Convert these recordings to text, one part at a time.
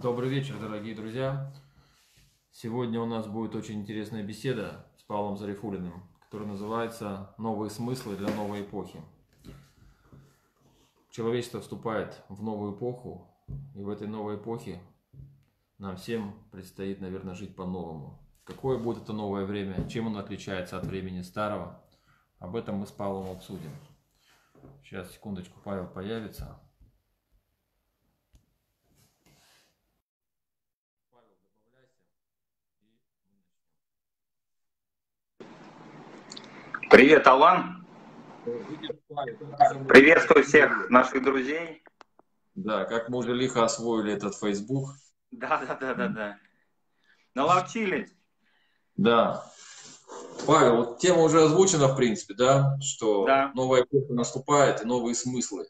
Добрый вечер, дорогие друзья. Сегодня у нас будет очень интересная беседа с Павлом Зарифулиным, которая называется «Новые смыслы для новой эпохи». Человечество вступает в новую эпоху, и в этой новой эпохе нам всем предстоит, наверное, жить по-новому. Какое будет это новое время, чем оно отличается от времени старого, об этом мы с Павлом обсудим. Сейчас, секундочку, Павел появится. Привет, Алан. Приветствую всех наших друзей. Да, как мы уже лихо освоили этот Facebook. Да, да, да, да, да. Наловчились. Да. Павел, вот тема уже озвучена, в принципе, да, что Да. новая эпоха наступает и новые смыслы.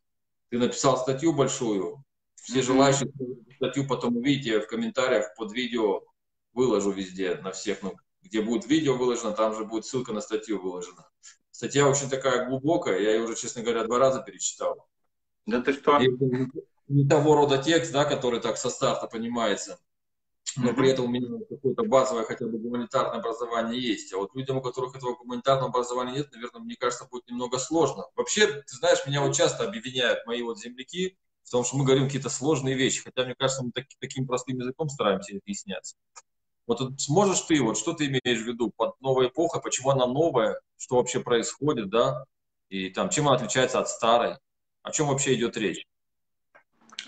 Ты написал статью большую. Все желающие статью потом увидите в комментариях под видео. Выложу везде, на всех, ну, где будет видео выложено, там же будет ссылка на статью выложена. Статья очень такая глубокая, я ее уже, честно говоря, два раза перечитал. Да ты что? И не того рода текст, да, который так со старта понимается, но при этом у меня какое-то базовое хотя бы гуманитарное образование есть. А вот людям, у которых этого гуманитарного образования нет, наверное, мне кажется, будет немного сложно. Вообще, ты знаешь, меня вот часто обвиняют мои вот земляки в том, что мы говорим какие-то сложные вещи, хотя, мне кажется, мы так- таким простым языком стараемся объясняться. Вот сможешь ты, вот что ты имеешь в виду под новая эпоха, почему она новая, что вообще происходит, да, и там, чем она отличается от старой, о чем вообще идет речь?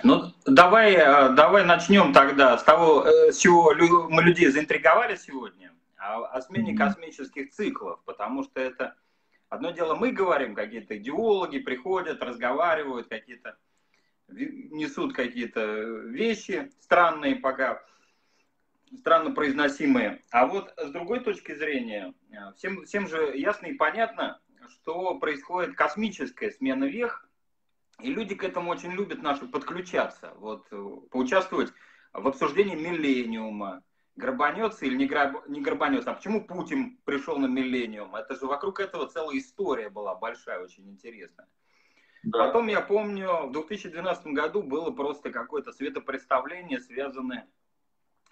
Ну, давай, э, давай начнем тогда с того, э, с чего мы людей заинтриговали сегодня, о, о смене космических циклов, потому что это одно дело мы говорим, какие-то идеологи приходят, разговаривают, какие-то несут какие-то вещи странные пока, странно произносимые. А вот с другой точки зрения, э, всем, всем же ясно и понятно, что происходит космическая смена вех, и люди к этому очень любят наши подключаться, вот, э, поучаствовать в обсуждении миллениума, грабанется или не, граб, не грабанется. А почему Путин пришел на миллениум? Это же вокруг этого целая история была большая, очень интересная. Потом, я помню, в 2012 году было просто какое-то светопредставление, связанное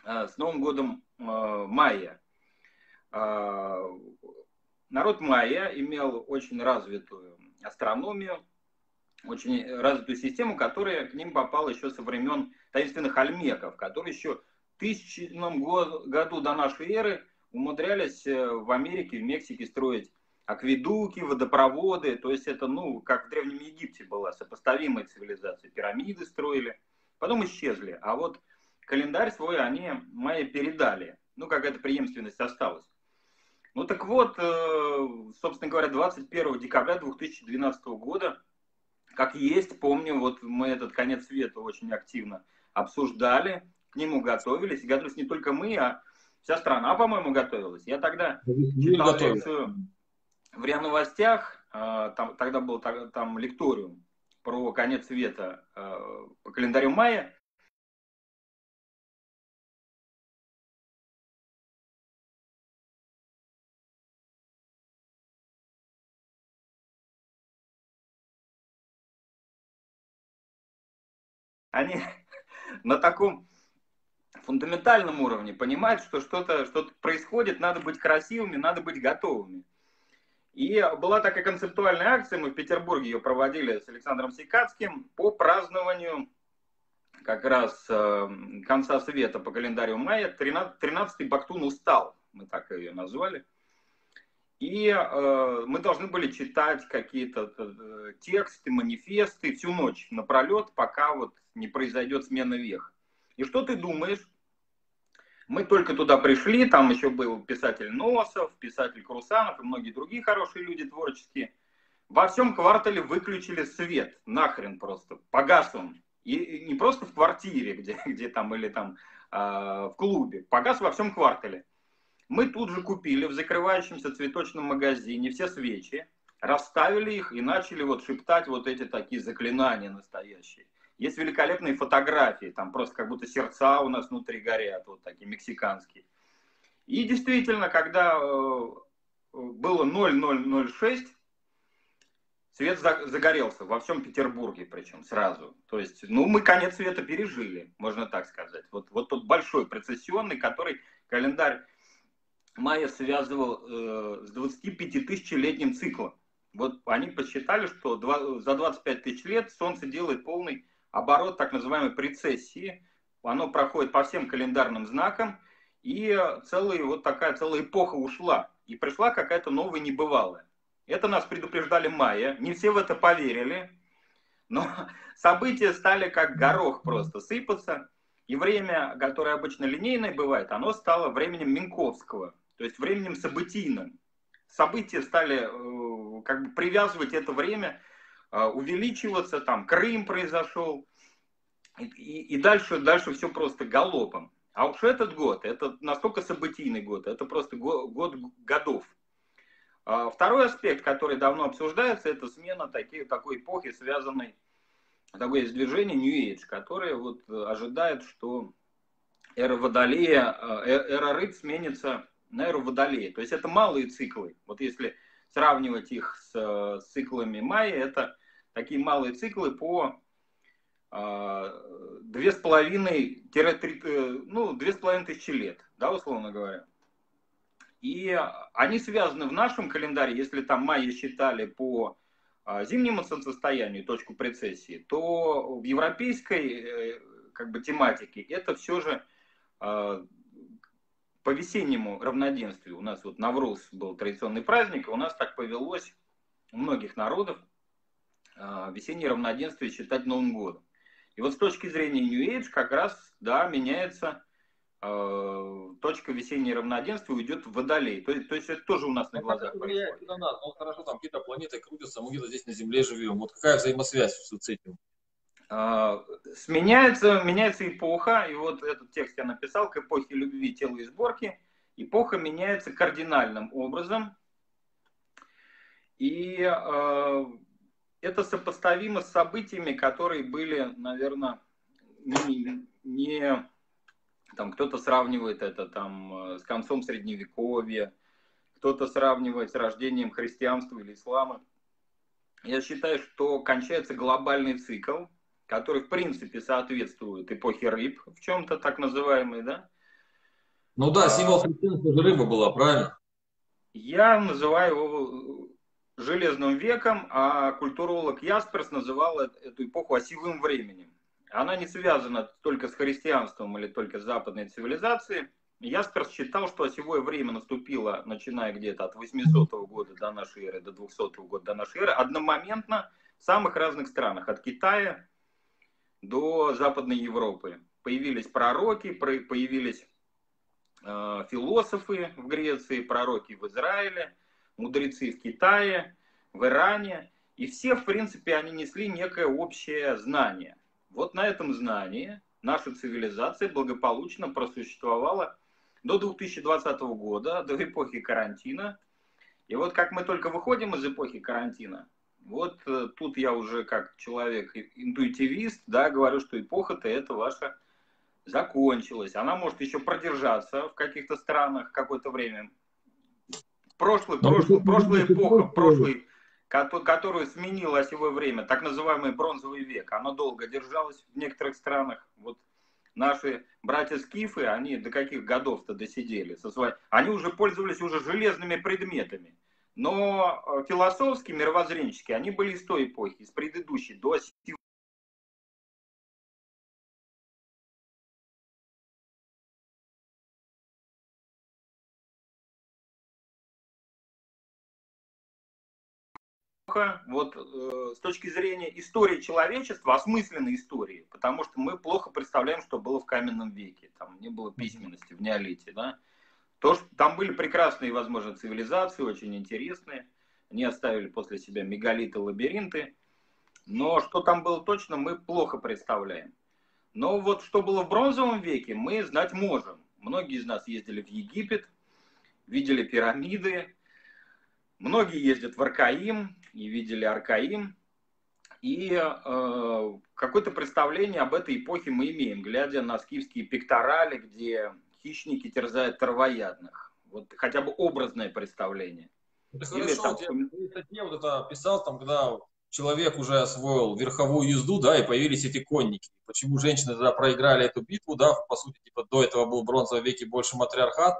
с Новым годом э, майя. Э, народ майя имел очень развитую астрономию, очень развитую систему, которая к ним попала еще со времен таинственных альмеков, которые еще в тысячном году до нашей эры умудрялись э, в Америке, в Мексике строить акведуки, водопроводы, то есть это, ну, как в Древнем Египте была сопоставимая цивилизация, пирамиды строили, потом исчезли, а вот календарь свой они майя передали, ну, какая-то преемственность осталась. Ну, так вот, э, собственно говоря, 21 декабря 2012 года, как есть, помню, вот мы этот конец света очень активно обсуждали, к нему готовились, и готовились не только мы, а вся страна, по-моему, готовилась. Я тогда читал лекцию в РИА Новостях, э, там, тогда был там лекториум про конец света э, по календарю мая. Они на таком фундаментальном уровне понимают, что что-то что происходит, надо быть красивыми, надо быть готовыми. И была такая концептуальная акция, мы в Петербурге ее проводили с Александром Сикацким по празднованию как раз э, конца света по календарю мая, 13-й Бактун устал, мы так ее назвали. И э, мы должны были читать какие-то э, тексты, манифесты всю ночь напролет, пока вот не произойдет смена вех. И что ты думаешь? Мы только туда пришли, там еще был писатель Носов, писатель Крусанов и многие другие хорошие люди творческие. Во всем квартале выключили свет, нахрен просто, погас он. И не просто в квартире, где, где там, или там э, в клубе, погас во всем квартале. Мы тут же купили в закрывающемся цветочном магазине все свечи, расставили их и начали вот шептать вот эти такие заклинания настоящие. Есть великолепные фотографии, там просто как будто сердца у нас внутри горят, вот такие мексиканские. И действительно, когда э, было 0006, свет загорелся во всем Петербурге, причем сразу. То есть, ну, мы конец света пережили, можно так сказать. Вот, вот тот большой процессионный, который календарь майя связывал э, с 25 тысячелетним циклом. Вот они посчитали, что два, за 25 тысяч лет Солнце делает полный оборот так называемой прецессии. Оно проходит по всем календарным знакам, и целая, вот такая целая эпоха ушла. И пришла какая-то новая небывалая. Это нас предупреждали майя. Не все в это поверили. Но события стали как горох просто сыпаться. И время, которое обычно линейное бывает, оно стало временем Минковского то есть временем событийным. События стали э, как бы привязывать это время, увеличиваться, там Крым произошел, и, и, дальше, дальше все просто галопом. А уж этот год, это настолько событийный год, это просто год, год годов. А второй аспект, который давно обсуждается, это смена таки, такой эпохи, связанной, такое есть движение New Age, которое вот ожидает, что эра Водолея, э, эра рыб сменится на эру Водолея. То есть это малые циклы. Вот если сравнивать их с, с циклами Майя, это такие малые циклы по а, две с половиной э, ну, две с половиной тысячи лет, да, условно говоря. И они связаны в нашем календаре, если там майя считали по а, зимнему солнцестоянию, точку прецессии, то в европейской э, как бы тематике это все же а, по весеннему равноденствию, у нас вот Навруз был традиционный праздник, у нас так повелось у многих народов а, весеннее равноденствие считать Новым годом. И вот с точки зрения New Age как раз, да, меняется э, точка весеннего равноденствия уйдет в Водолей. То, то есть это тоже у нас на глазах происходит. На нас. Ну, хорошо, там какие-то планеты крутятся, мы где-то здесь на Земле живем. Вот какая взаимосвязь с этим? А, сменяется, меняется эпоха, и вот этот текст я написал к эпохе любви, тела и сборки. Эпоха меняется кардинальным образом, и э, это сопоставимо с событиями, которые были, наверное, не, не там кто-то сравнивает это там с концом средневековья, кто-то сравнивает с рождением христианства или ислама. Я считаю, что кончается глобальный цикл, который, в принципе, соответствует эпохе рыб, в чем-то так называемой, да? Ну да, символ христианства же рыба была, правильно? Я называю его железным веком, а культуролог Ясперс называл эту эпоху осевым временем. Она не связана только с христианством или только с западной цивилизацией. Ясперс считал, что осевое время наступило, начиная где-то от 800 года до нашей эры до 200 года до нашей эры, одномоментно в самых разных странах, от Китая до Западной Европы. Появились пророки, появились э, философы в Греции, пророки в Израиле, мудрецы в Китае, в Иране. И все, в принципе, они несли некое общее знание. Вот на этом знании наша цивилизация благополучно просуществовала до 2020 года, до эпохи карантина. И вот как мы только выходим из эпохи карантина, вот э, тут я уже как человек интуитивист, да, говорю, что эпоха-то это ваша закончилась. Она может еще продержаться в каких-то странах какое-то время. Прошлый, прошлый, прошлая эпоха, прошлый, которую сменила осевое время, так называемый бронзовый век, она долго держалась в некоторых странах. Вот наши братья-скифы, они до каких годов-то досидели? Со своей... Они уже пользовались уже железными предметами. Но э, философски, мировоззренчески, они были из той эпохи, из предыдущей, до вот э, с точки зрения истории человечества, осмысленной истории, потому что мы плохо представляем, что было в каменном веке, там не было письменности в неолите, да, то, что там были прекрасные, возможно, цивилизации, очень интересные. Они оставили после себя мегалиты, лабиринты. Но что там было точно, мы плохо представляем. Но вот что было в бронзовом веке, мы знать можем. Многие из нас ездили в Египет, видели пирамиды. Многие ездят в Аркаим и видели Аркаим. И э, какое-то представление об этой эпохе мы имеем, глядя на скифские пекторали, где хищники терзают травоядных. Вот хотя бы образное представление. Это Или хорошо, там... вот я статье вот это писал, там, когда человек уже освоил верховую езду, да, и появились эти конники. Почему женщины тогда проиграли эту битву, да, по сути, типа, до этого был в бронзовом веке больше матриархат,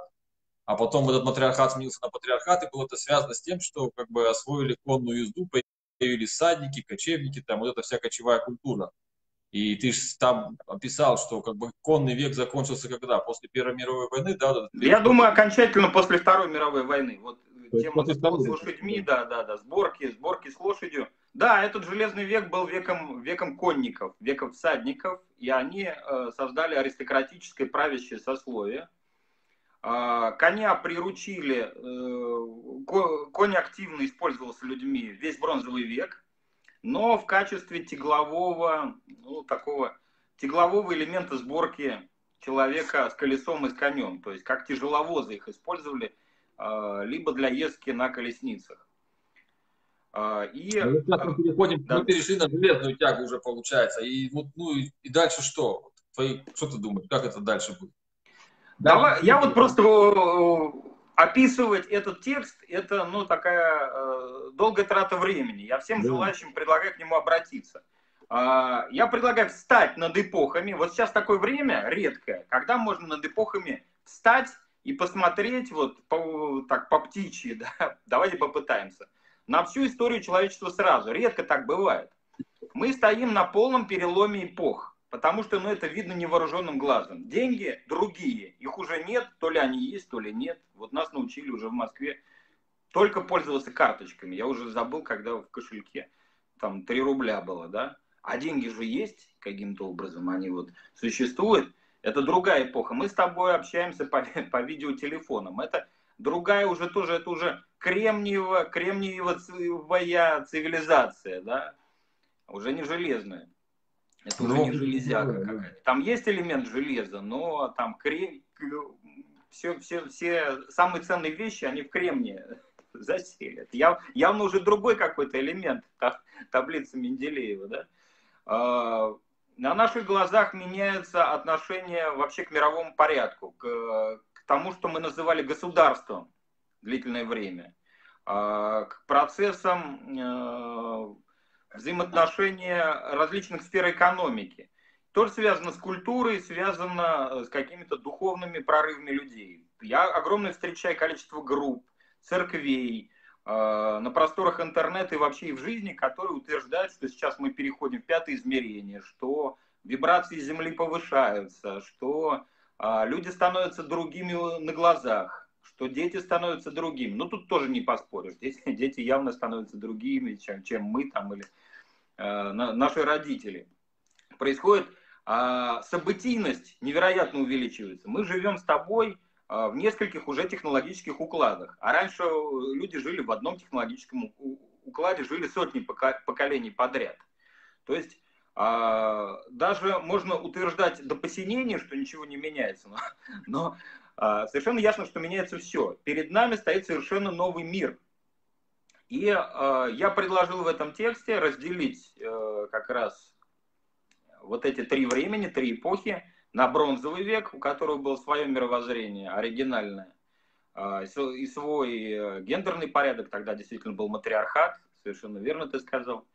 а потом этот матриархат сменился на патриархат, и было это связано с тем, что как бы освоили конную езду, появились садники, кочевники, там вот эта вся кочевая культура. И ты же там описал, что как бы конный век закончился когда? После Первой мировой войны, да? Я думаю, окончательно после Второй мировой войны. Вот тема с лошадьми, да, да, да, сборки, сборки с лошадью. Да, этот железный век был веком, веком конников, веком всадников, и они э, создали аристократическое правящее сословие. Э, коня приручили, э, конь активно использовался людьми весь бронзовый век, но в качестве тяглового, ну, такого тяглового элемента сборки человека с колесом и с конем. То есть как тяжеловозы их использовали, э, либо для езки на колесницах. А, и, ну, сейчас мы переходим, да. мы перешли на железную тягу уже получается. И вот, ну и, и дальше что? Твои, что ты думаешь, как это дальше будет? Давай, я вот просто э, описывать этот текст, это ну такая э, долгая трата времени. Я всем да. желающим предлагаю к нему обратиться. Э, я предлагаю встать над эпохами. Вот сейчас такое время редкое, когда можно над эпохами встать и посмотреть вот по, так по птичьи, да. Давайте попытаемся на всю историю человечества сразу. Редко так бывает. Мы стоим на полном переломе эпох, потому что ну, это видно невооруженным глазом. Деньги другие, их уже нет, то ли они есть, то ли нет. Вот нас научили уже в Москве только пользоваться карточками. Я уже забыл, когда в кошельке там 3 рубля было, да? А деньги же есть каким-то образом, они вот существуют. Это другая эпоха. Мы с тобой общаемся по, по видеотелефонам. Это другая уже тоже, это уже кремниевая, кремниевая цивилизация, да, уже не железная. Это уже ну, не железяка да, какая-то. Там есть элемент железа, но там крем... все, все, все самые ценные вещи, они в кремне засели. Это яв, явно уже другой какой-то элемент таблицы Менделеева, да. А, на наших глазах меняется отношение вообще к мировому порядку, к, к тому, что мы называли государством длительное время, а, к процессам э, взаимоотношения различных сфер экономики. Тоже связано с культурой, связано с какими-то духовными прорывами людей. Я огромное встречаю количество групп, церквей, э, на просторах интернета и вообще и в жизни, которые утверждают, что сейчас мы переходим в пятое измерение, что вибрации Земли повышаются, что э, люди становятся другими на глазах что дети становятся другими. Ну, тут тоже не поспоришь. Дети, дети явно становятся другими, чем, чем мы там или э, наши родители. Происходит э, событийность невероятно увеличивается. Мы живем с тобой э, в нескольких уже технологических укладах. А раньше люди жили в одном технологическом укладе, жили сотни поколений подряд. То есть э, даже можно утверждать до посинения, что ничего не меняется, но, но а, совершенно ясно, что меняется все. Перед нами стоит совершенно новый мир. И э, я предложил в этом тексте разделить э, как раз вот эти три времени, три эпохи на бронзовый век, у которого было свое мировоззрение оригинальное, э, и свой гендерный порядок, тогда действительно был матриархат, совершенно верно ты сказал.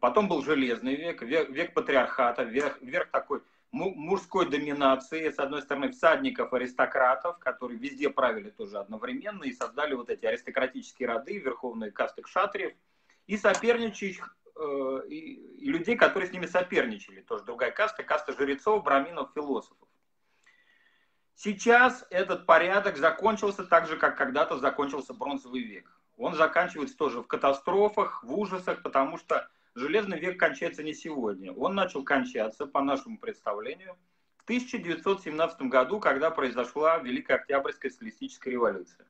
Потом был железный век, век, век патриархата, век, век такой мужской доминации, с одной стороны, всадников, аристократов, которые везде правили тоже одновременно и создали вот эти аристократические роды, верховные касты кшатриев, и соперничающих э, и людей, которые с ними соперничали. Тоже другая каста, каста жрецов, браминов, философов. Сейчас этот порядок закончился так же, как когда-то закончился бронзовый век. Он заканчивается тоже в катастрофах, в ужасах, потому что Железный век кончается не сегодня. Он начал кончаться, по нашему представлению, в 1917 году, когда произошла Великая Октябрьская социалистическая революция.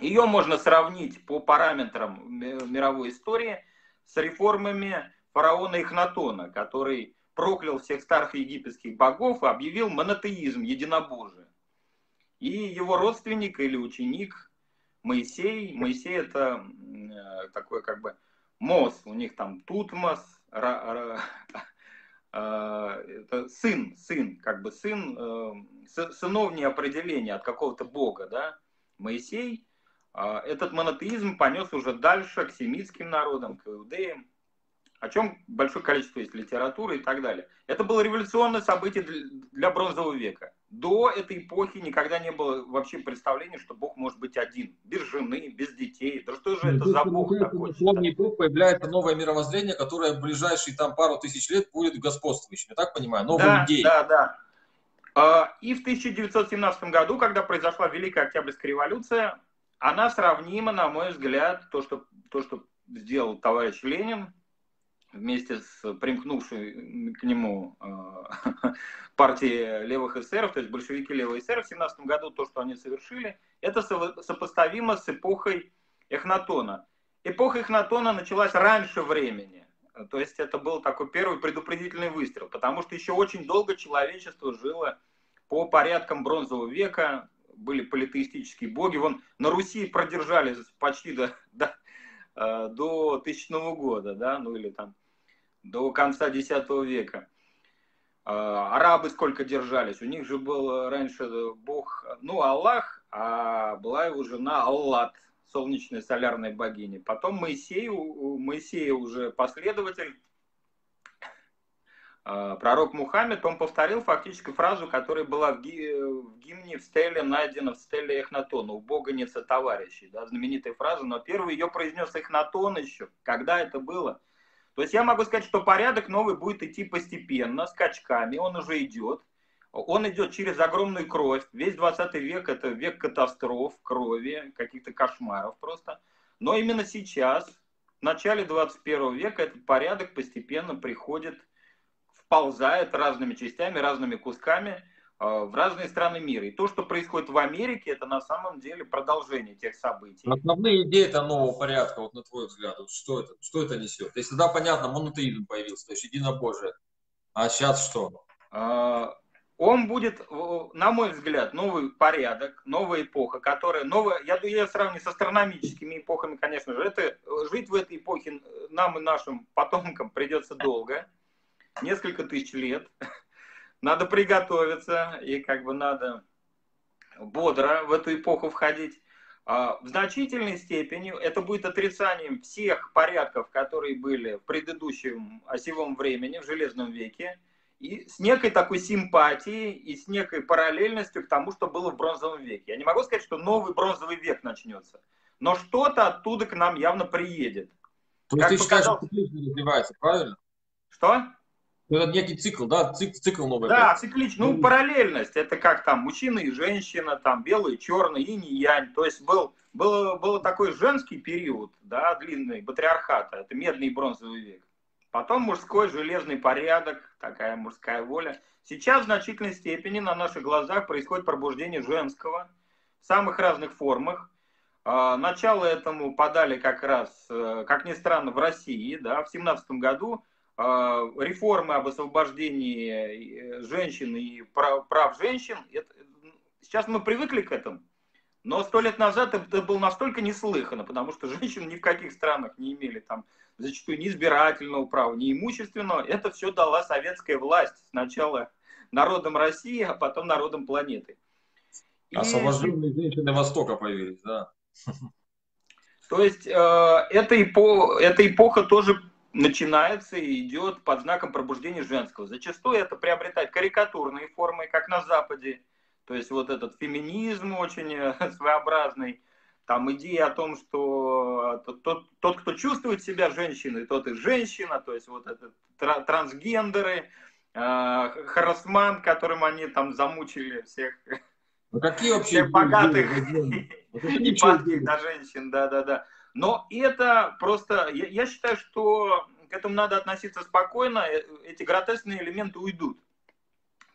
Ее можно сравнить по параметрам мировой истории с реформами фараона Ихнатона, который проклял всех старых египетских богов и объявил монотеизм, единобожие. И его родственник или ученик Моисей, Моисей это э, такой как бы Мос, у них там Тутмос, ра, ра, э, это сын, сын, как бы сын, э, сыновнее определение от какого-то бога, да, Моисей, а, этот монотеизм понес уже дальше к семитским народам, к иудеям, о чем большое количество есть литературы и так далее. Это было революционное событие для бронзового века. До этой эпохи никогда не было вообще представления, что Бог может быть один, без жены, без детей. Да что же это за Бог такой? Слове Бог появляется новое мировоззрение, которое в ближайшие там пару тысяч лет будет господствующим. Я так понимаю, новые да, идеи. Да, да. А, и в 1917 году, когда произошла Великая Октябрьская революция, она сравнима, на мой взгляд, то, что, то, что сделал товарищ Ленин вместе с примкнувшей к нему э, партией левых эсеров, то есть большевики левые эсеры в 17 году, то, что они совершили, это сопоставимо с эпохой Эхнатона. Эпоха Эхнатона началась раньше времени. То есть это был такой первый предупредительный выстрел, потому что еще очень долго человечество жило по порядкам бронзового века, были политеистические боги. Вон на Руси продержались почти до, до, э, до тысячного года, да, ну или там до конца X века. А, арабы сколько держались, у них же был раньше бог, ну, Аллах, а была его жена Аллат, солнечная солярная богиня. Потом Моисей, у Моисея уже последователь, а, пророк Мухаммед, он повторил фактически фразу, которая была в, гимне в стеле, найдена в стеле Эхнатона, у Бога нет товарищей, да, знаменитая фраза, но первый ее произнес Эхнатон еще, когда это было – то есть я могу сказать, что порядок новый будет идти постепенно, скачками, он уже идет. Он идет через огромную кровь. Весь 20 век это век катастроф, крови, каких-то кошмаров просто. Но именно сейчас, в начале 21 века, этот порядок постепенно приходит, вползает разными частями, разными кусками – в разные страны мира. И то, что происходит в Америке, это на самом деле продолжение тех событий. Основные идеи этого нового порядка, вот на твой взгляд, вот что это, что это несет? То есть тогда, понятно, монотеизм появился, то есть единобожие. А сейчас что? Э, он будет, на мой взгляд, новый порядок, новая эпоха, которая новая, я, я сравню с астрономическими эпохами, конечно же, это, жить в этой эпохе нам и нашим потомкам придется долго, несколько тысяч лет надо приготовиться и как бы надо бодро в эту эпоху входить. А, в значительной степени это будет отрицанием всех порядков, которые были в предыдущем осевом времени, в Железном веке, и с некой такой симпатией и с некой параллельностью к тому, что было в Бронзовом веке. Я не могу сказать, что новый Бронзовый век начнется, но что-то оттуда к нам явно приедет. То есть ты считаешь, что развивается, правильно? Что? Это некий цикл, да, цикл, цикл новый. Да, циклич, ну, параллельность, это как там мужчина и женщина, там белый, черный, и не янь. То есть был, был, был такой женский период, да, длинный, патриархата, это медный и бронзовый век. Потом мужской железный порядок, такая мужская воля. Сейчас в значительной степени на наших глазах происходит пробуждение женского в самых разных формах. А, начало этому подали как раз, э, как ни странно, в России, да, в 17 году реформы об освобождении э, женщин и прав, прав женщин, это, сейчас мы привыкли к этому, но сто лет назад это было настолько неслыхано, потому что женщины ни в каких странах не имели там зачастую ни избирательного права, ни имущественного. Это все дала советская власть. Сначала народом России, а потом народом планеты. И... Освобожденные женщины Востока появились, да. То есть э, эта, эпо... эта эпоха тоже начинается и идет под знаком пробуждения женского. Зачастую это приобретает карикатурные формы, как на Западе. То есть вот этот феминизм очень э, своеобразный. Там идея о том, что тот, тот, кто чувствует себя женщиной, тот и женщина. То есть вот это трансгендеры, э, харасман, которым они там замучили всех, а какие вообще всех богатых и падких до женщин. Да-да-да. Но это просто, я, я считаю, что к этому надо относиться спокойно, э, эти гротескные элементы уйдут.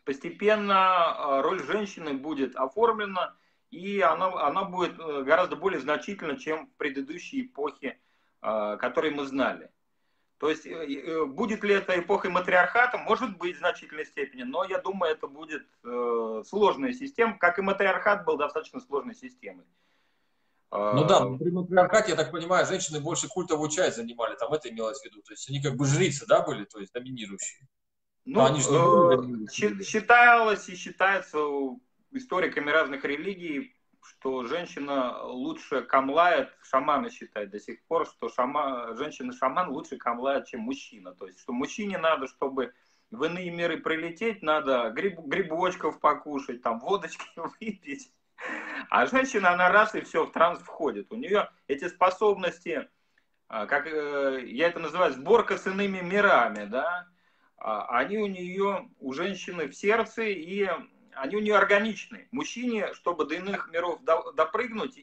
Постепенно а, роль женщины будет оформлена, и она, она будет э, гораздо более значительна, чем в предыдущей эпохе, которые мы знали. То есть э, будет ли это эпохой матриархата? Может быть в значительной степени, но я думаю, это будет сложная система, как и матриархат был достаточно сложной системой. Ну да, при матриархате, я так понимаю, женщины больше культовую часть занимали, там это имелось в виду. То есть они как бы жрицы, да, были, то есть доминирующие. Ну, они же э, считалось и считается историками разных религий, что женщина лучше камлает, шаманы считают до сих пор, что шама, женщина-шаман лучше камлает, чем мужчина. То есть, что мужчине надо, чтобы в иные миры прилететь, надо гриб, грибочков покушать, там водочки выпить. А женщина, она раз и все, в транс входит. У нее эти способности, а, как э, я это называю, сборка с иными мирами, да, а, они у нее, у женщины в сердце, и они у нее органичны. Мужчине, чтобы до иных миров допрыгнуть,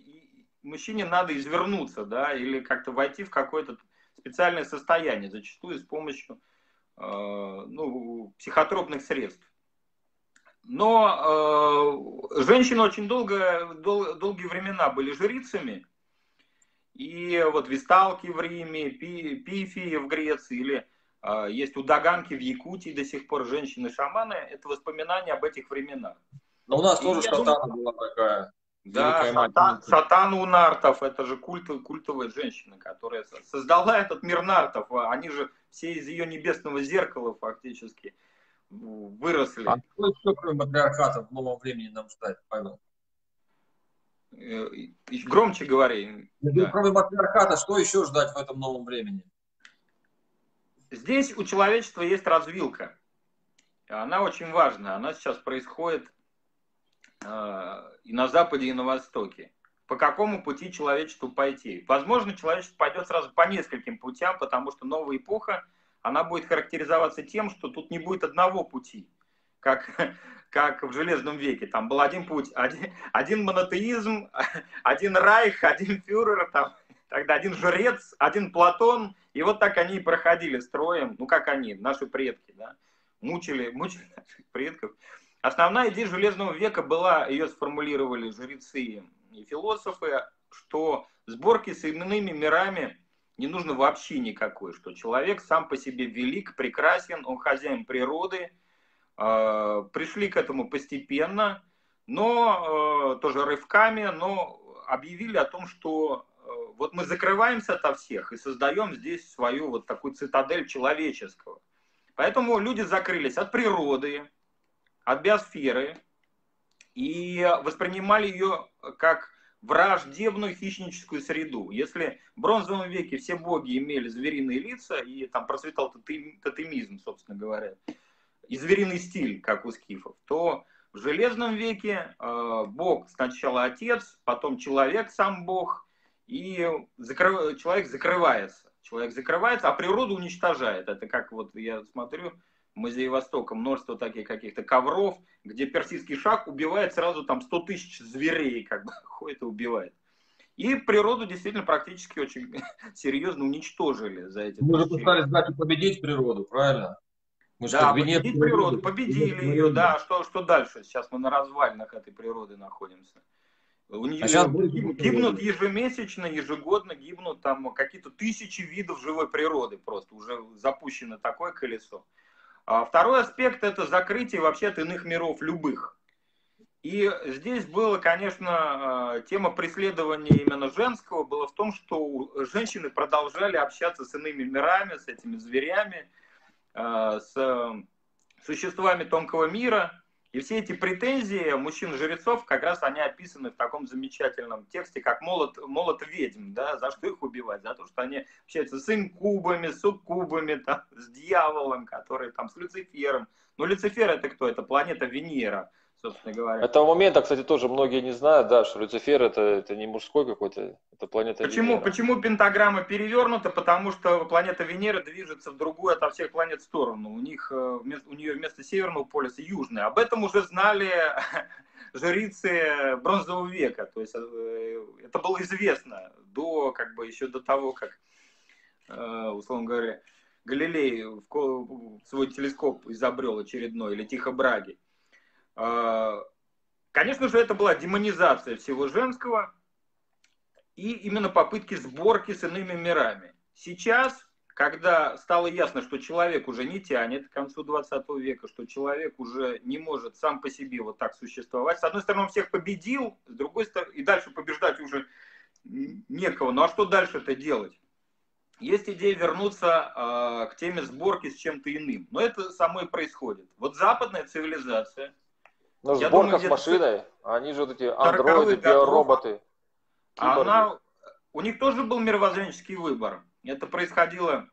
мужчине надо извернуться, да, или как-то войти в какое-то специальное состояние, зачастую с помощью э, ну, психотропных средств. Но э, женщины очень долго, дол, долгие времена были жрицами. И вот висталки в Риме, пи, пифии в Греции, или э, есть у Даганки в Якутии до сих пор женщины-шаманы. Это воспоминания об этих временах. Но у нас и тоже Шатана была такая. Да, шатан, шатан у нартов, это же культ, культовая женщина, которая создала этот мир нартов. Они же все из ее небесного зеркала фактически выросли. А что еще, кроме матриархата, в новом времени нам ждать, Павел? Э, громче говори. Да. Кроме матриархата, что еще ждать в этом новом времени? Здесь у человечества есть развилка. Она очень важна. Она сейчас происходит э, и на Западе, и на Востоке. По какому пути человечеству пойти? Возможно, человечество пойдет сразу по нескольким путям, потому что новая эпоха – она будет характеризоваться тем, что тут не будет одного пути, как, как в Железном веке. Там был один путь, один, один монотеизм, один райх, один фюрер, там, тогда один жрец, один Платон. И вот так они и проходили строем, ну как они, наши предки, да, мучили, мучили наших предков. Основная идея Железного века была, ее сформулировали жрецы и философы, что сборки с иными мирами не нужно вообще никакой, что человек сам по себе велик, прекрасен, он хозяин природы, э, пришли к этому постепенно, но э, тоже рывками, но объявили о том, что э, вот мы закрываемся ото всех и создаем здесь свою вот такую цитадель человеческого. Поэтому люди закрылись от природы, от биосферы и воспринимали ее как враждебную хищническую среду. Если в бронзовом веке все боги имели звериные лица, и там процветал тотемизм, собственно говоря, и звериный стиль, как у скифов, то в железном веке э, бог сначала отец, потом человек сам бог, и закрыв... человек закрывается. Человек закрывается, а природу уничтожает. Это как вот я смотрю, Музее Востока множество таких каких-то ковров, где персидский шаг убивает сразу там 100 тысяч зверей, как бы ходит и убивает. И природу действительно практически очень серьезно уничтожили за эти Мы же пытались дать победить природу, правильно? Мы да, победить природу, природу, победили ее, да. Что, что дальше? Сейчас мы на развалинах этой природы находимся. У нее а сейчас гибнут ежемесячно, ежегодно гибнут там какие-то тысячи видов живой природы просто. Уже запущено такое колесо. А второй аспект – это закрытие вообще от иных миров, любых. И здесь было, конечно, а, тема преследования именно женского было в том, что женщины продолжали общаться с иными мирами, с этими зверями, а, с существами тонкого мира – и все эти претензии мужчин-жрецов, как раз они описаны в таком замечательном тексте, как молот, молот ведьм, да, за что их убивать? За то, что они общаются с инкубами, с суккубами, там, с дьяволом, который там, с Люцифером. Ну, Люцифер это кто? Это планета Венера собственно говоря. Этого момента, кстати, тоже многие не знают, да, что Люцифер это, это не мужской какой-то, это планета почему, Венера. Почему пентаграмма перевернута? Потому что планета Венера движется в другую от всех планет сторону. У, них, э, у нее вместо северного полюса южный. Об этом уже знали жрицы бронзового века. То есть э, это было известно до, как бы, еще до того, как, э, условно говоря, Галилей свой телескоп изобрел очередной, или Тихо Браги. А, конечно же, это была демонизация всего женского и именно попытки сборки с иными мирами. Сейчас, когда стало ясно, что человек уже не тянет к концу 20 века, что человек уже не может сам по себе вот так существовать, с одной стороны, он всех победил, с другой стороны, и дальше побеждать уже некого. Ну а что дальше-то делать? Есть идея вернуться э, к теме сборки с чем-то иным. Но это само и происходит. Вот западная цивилизация – Но ну, сборка думаю, с машиной, они же вот эти андроиды, биороботы. Она, у них тоже был мировоззренческий выбор. Это происходило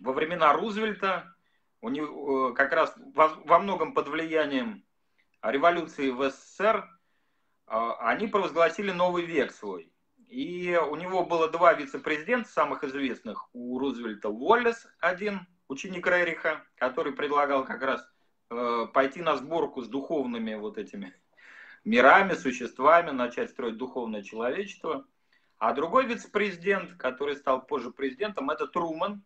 во времена Рузвельта, у них э, как раз во многом под влиянием революции в СССР, а, они провозгласили новый век свой. И у него было два вице-президента самых известных. У Рузвельта Уоллес один, ученик Рериха, который предлагал как раз э, пойти на сборку с духовными вот этими мирами, существами, начать строить духовное человечество. А другой вице-президент, который стал позже президентом, это Труман,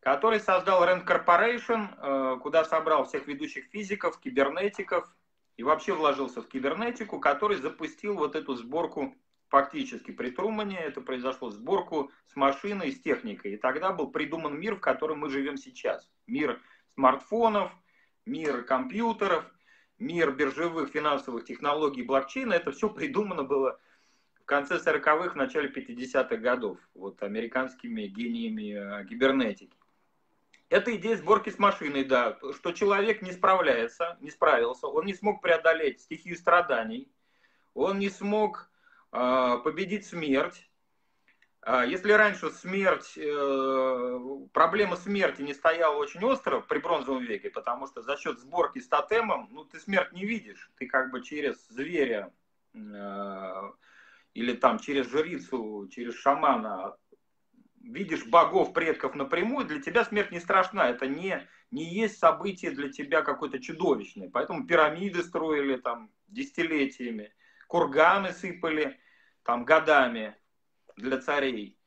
который создал Rand Corporation, э, куда собрал всех ведущих физиков, кибернетиков и вообще вложился в кибернетику, который запустил вот эту сборку фактически при Трумане, это произошло сборку с машиной, с техникой. И тогда был придуман мир, в котором мы живем сейчас. Мир смартфонов, мир компьютеров, мир биржевых финансовых технологий блокчейна. Это все придумано было в конце 40-х, начале 50-х годов вот, американскими гениями э, кибернетики. Это идея сборки с машиной, да, что человек не справляется, не справился, он не смог преодолеть стихию страданий, он не смог э, победить смерть. А если раньше смерть, э, проблема смерти не стояла очень остро при бронзовом веке, потому что за счет сборки с тотемом, ну, ты смерть не видишь, ты как бы через зверя э, или там через жрицу, через шамана видишь богов, предков напрямую, для тебя смерть не страшна. Это не, не есть событие для тебя какое-то чудовищное. Поэтому пирамиды строили там десятилетиями, курганы сыпали там годами для царей.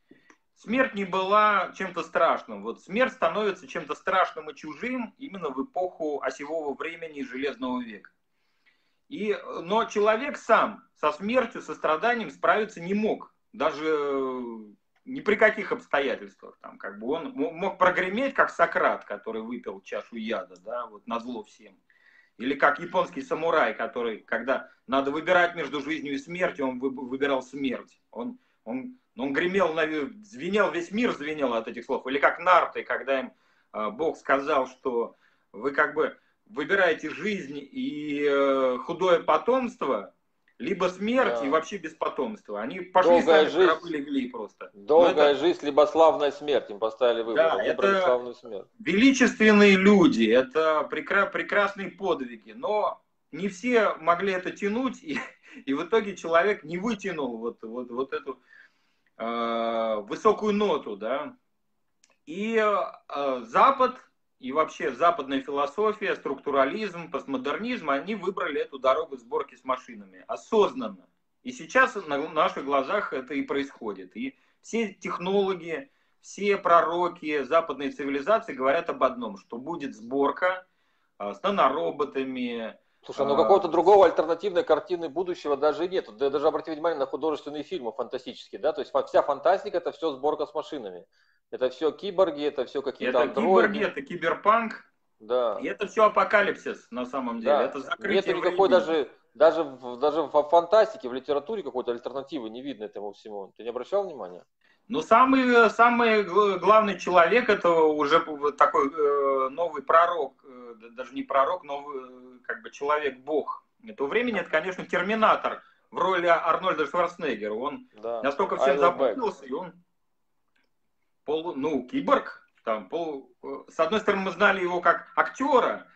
Смерть не была чем-то страшным. Вот смерть становится чем-то страшным и чужим именно в эпоху осевого времени и железного века. И, но человек сам со смертью, со страданием справиться не мог. Даже ни при каких обстоятельствах. Там, как бы он мог прогреметь, как Сократ, который выпил чашу яда, да, вот на зло всем. Или как японский самурай, который, когда надо выбирать между жизнью и смертью, он выбирал смерть. Он, он, он гремел, звенел, весь мир звенел от этих слов. Или как нарты, когда им э, Бог сказал, что вы как бы выбираете жизнь и э, худое потомство, либо смерть да. и вообще без потомства. Они пошли Долгая сами жизнь, легли просто. Долгая это... жизнь, либо славная смерть. Им поставили выбор. Да, это славную смерть. величественные люди, это прекра... прекрасные подвиги. Но не все могли это тянуть, и, и в итоге человек не вытянул вот, вот, вот эту э, высокую ноту. Да? И э, Запад и вообще западная философия, структурализм, постмодернизм, они выбрали эту дорогу сборки с машинами осознанно. И сейчас на наших глазах это и происходит. И все технологи, все пророки западной цивилизации говорят об одном, что будет сборка а, с нанороботами. Слушай, ну а, какого-то другого альтернативной картины будущего даже нет. Даже обрати внимание на художественные фильмы фантастические, да, то есть вся фантастика это все сборка с машинами. Это все киборги, это все какие-то Это андроиды. киборги, это киберпанк. Да. И это все апокалипсис на самом деле. Да. Это закрытие Нет никакой даже, даже, даже в фантастике, в литературе какой-то альтернативы не видно этому всему. Ты не обращал внимания? Ну, самый, самый главный человек, это уже такой э, новый пророк, э, даже не пророк, новый э, как бы человек-бог этого времени, это, конечно, Терминатор в роли Арнольда Шварценеггера. Он да. настолько всем запомнился, и он пол, ну, киборг, там, пол, с одной стороны, мы знали его как актера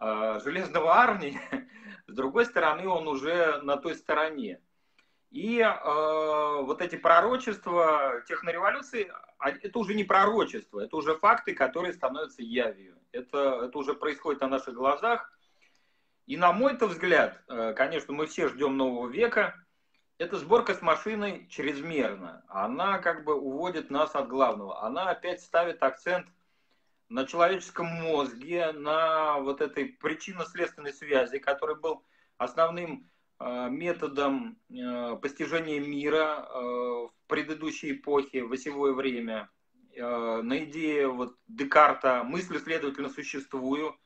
э, Железного Армии, с другой стороны, он уже на той стороне. И э, вот эти пророчества технореволюции, это уже не пророчество, это уже факты, которые становятся явью. Это, это уже происходит на наших глазах. И на мой-то взгляд, э, конечно, мы все ждем нового века, эта сборка с машиной чрезмерна. Она как бы уводит нас от главного. Она опять ставит акцент на человеческом мозге, на вот этой причинно-следственной связи, который был основным методом э, постижения мира э, в предыдущей эпохе, в осевое время. На идее вот Декарта «мысль, следовательно, существую».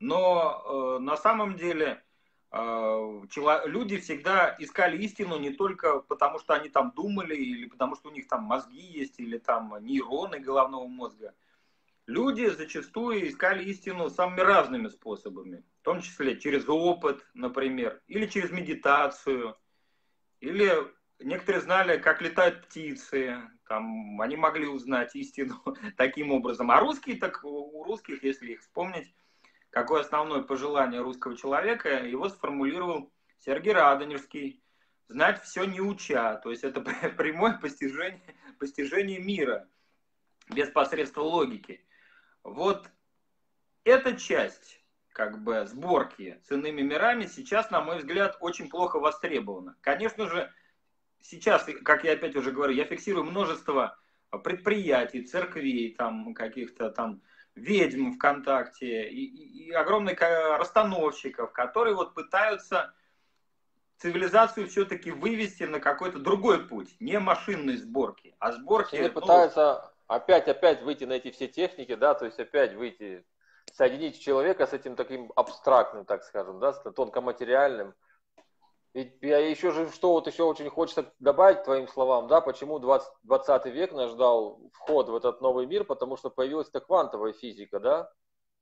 Но на самом деле люди всегда искали истину не только потому, что они там думали, или потому, что у них там мозги есть, или там нейроны головного мозга. Люди зачастую искали истину самыми разными способами, в том числе через опыт, например, или через медитацию, или некоторые знали, как летают птицы, там, они могли узнать истину таким образом. А русские, так у русских, если их вспомнить, какое основное пожелание русского человека, его сформулировал Сергей Радонежский. Знать все не уча, то есть это прямое постижение, постижение мира без посредства логики. Вот эта часть как бы сборки с иными мирами сейчас, на мой взгляд, очень плохо востребована. Конечно же, сейчас, как я опять уже говорю, я фиксирую множество предприятий, церквей, там каких-то там ведьм ВКонтакте и, и, и огромных расстановщиков, которые вот пытаются цивилизацию все-таки вывести на какой-то другой путь, не машинной сборки, а сборки... Они ну, пытаются опять-опять выйти на эти все техники, да, то есть опять выйти, соединить человека с этим таким абстрактным, так скажем, да, с тонкоматериальным, ведь я еще же, что вот еще очень хочется добавить к твоим словам, да, почему 20, 20 век нас ждал вход в этот новый мир, потому что появилась эта квантовая физика, да,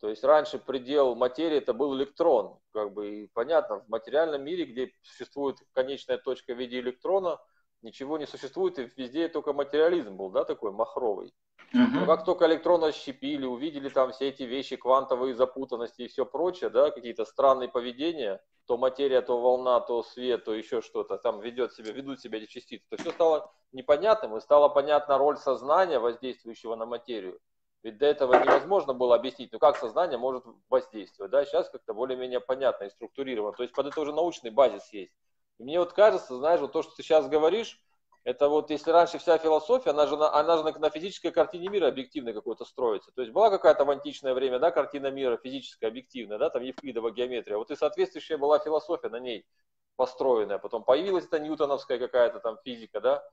то есть раньше предел материи это был электрон, как бы и понятно, в материальном мире, где существует конечная точка в виде электрона, ничего не существует, и везде только материализм был, да, такой махровый. Uh-huh. Но как только электроны щепили, увидели там все эти вещи, квантовые запутанности и все прочее, да, какие-то странные поведения, то материя, то волна, то свет, то еще что-то, там ведет себя, ведут себя эти частицы, то все стало непонятным, и стала понятна роль сознания, воздействующего на материю. Ведь до этого невозможно было объяснить, ну как сознание может воздействовать, да, сейчас как-то более-менее понятно и структурировано, то есть под это уже научный базис есть. И мне вот кажется, знаешь, вот то, что ты сейчас говоришь, это вот если раньше вся философия, она же, на, она же на, на физической картине мира объективной какой-то строится. То есть была какая-то в античное время, да, картина мира физическая, объективная, да, там Евклидова геометрия. Вот и соответствующая была философия на ней построенная. Потом появилась эта ньютоновская какая-то там физика, да,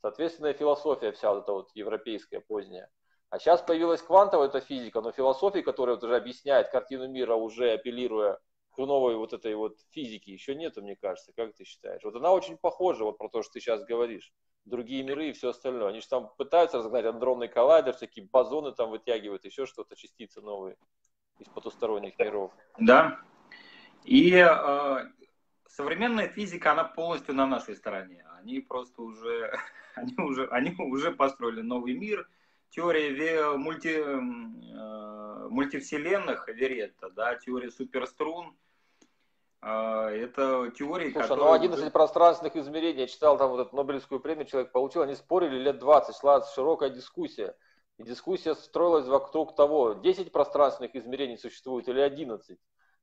соответственная философия вся вот эта вот европейская поздняя. А сейчас появилась квантовая эта физика, но философия, которая вот уже объясняет картину мира, уже апеллируя к новой вот этой вот физики еще нету, мне кажется. Как ты считаешь? Вот она очень похожа вот про то, что ты сейчас говоришь. Другие миры и все остальное. Они же там пытаются разогнать андронный коллайдер, всякие бозоны там вытягивают, еще что-то, частицы новые из потусторонних миров. Да. И э, современная физика, она полностью на нашей стороне. Они просто уже, они уже, они уже построили новый мир. Теория мульти, э, мультивселенных Веретта, да, теория суперструн – а, это теории, Слушай, которые... ну 11 пространственных измерений, я читал там вот эту Нобелевскую премию, человек получил, они спорили лет 20, шла широкая дискуссия. И дискуссия строилась вокруг того, 10 пространственных измерений существует или 11.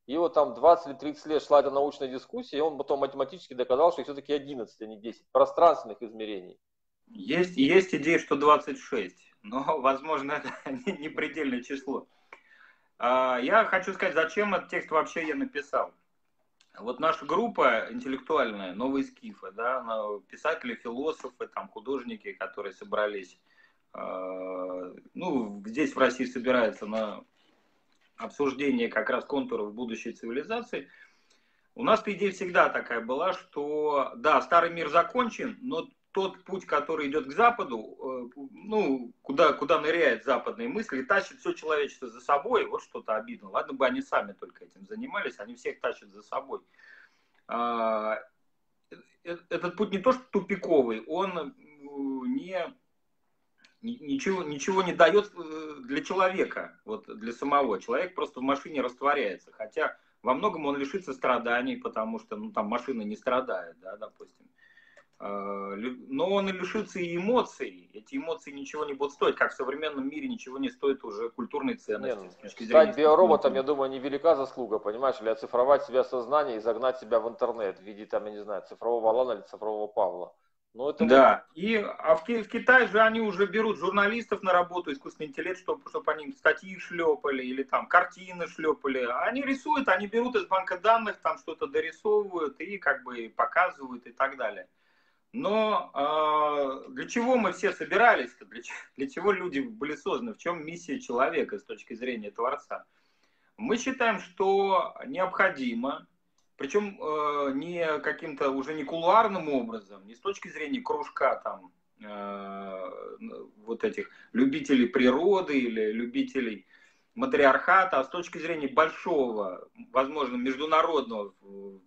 И вот там 20 или 30 лет шла эта научная дискуссия, и он потом математически доказал, что их все-таки 11, а не 10 пространственных измерений. Есть, есть идея, что 26, но, возможно, это не предельное число. А, я хочу сказать, зачем этот текст вообще я написал. Вот наша группа интеллектуальная, новые скифы, да, писатели, философы, там, художники, которые собрались, э, ну, здесь в России собираются на обсуждение как раз контуров будущей цивилизации. У нас идея всегда такая была, что, да, старый мир закончен, но тот путь, который идет к Западу, э, ну, куда, куда ныряет западные мысли, тащит все человечество за собой, вот что-то обидно. Ладно бы они сами только этим занимались, они всех тащат за собой. А, э, этот путь не то, что тупиковый, он не, ничего, ничего не дает э, для человека, вот для самого. Человек просто в машине растворяется, хотя во многом он лишится страданий, потому что ну, там машина не страдает, да, допустим. А, но он и лишится и эмоций. Эти эмоции ничего не будут стоить, как в современном мире ничего не стоит уже культурной ценности. Нет, с точки стать биороботом, я думаю, невелика заслуга, понимаешь, или оцифровать себя сознание и загнать себя в интернет в виде, там, я не знаю, цифрового Алана или цифрового Павла. Ну, это да, и а в, в Китае же они уже берут журналистов на работу, искусственный интеллект, чтобы, чтобы они статьи шлепали или там картины шлепали. Они рисуют, они берут из банка данных, там что-то дорисовывают и как бы показывают и так далее. Но э, для чего мы все собирались? Для, для чего люди были созданы? В чем миссия человека с точки зрения Творца? Мы считаем, что необходимо, причем э, не каким-то уже не кулуарным образом, не с точки зрения кружка там э, вот этих любителей природы или любителей матриархата, а с точки зрения большого, возможно, международного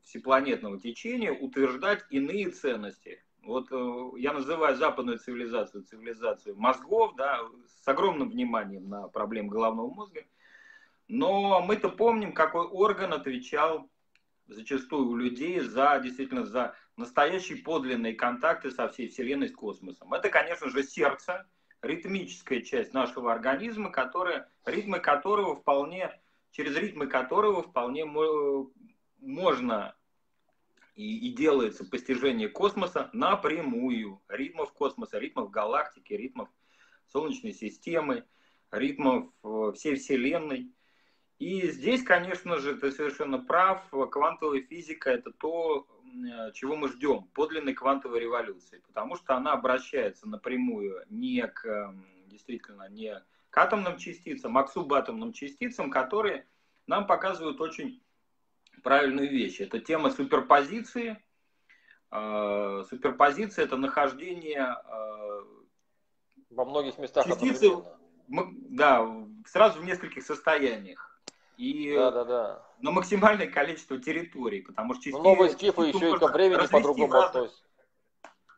всепланетного течения утверждать иные ценности. Вот э, я называю западную цивилизацию цивилизацию мозгов, да, с огромным вниманием на проблемы головного мозга. Но мы-то помним, какой орган отвечал зачастую у людей за действительно за настоящие подлинные контакты со всей Вселенной, с космосом. Это, конечно же, сердце, ритмическая часть нашего организма, которая, ритмы которого вполне, через ритмы которого вполне можно и, и делается постижение космоса напрямую. Ритмов космоса, ритмов галактики, ритмов Солнечной системы, ритмов э, всей Вселенной. И здесь, конечно же, ты совершенно прав, квантовая физика – это то, э, чего мы ждем, подлинной квантовой революции, потому что она обращается напрямую не к, эм, действительно, не к атомным частицам, а к субатомным частицам, которые нам показывают очень правильную вещь. Это тема суперпозиции. Э, суперпозиция – это нахождение э, во многих местах частицы, да, сразу в нескольких состояниях и да, да, да. на максимальное количество территорий, потому что частицы, новые скифы еще и ко времени по-другому относятся.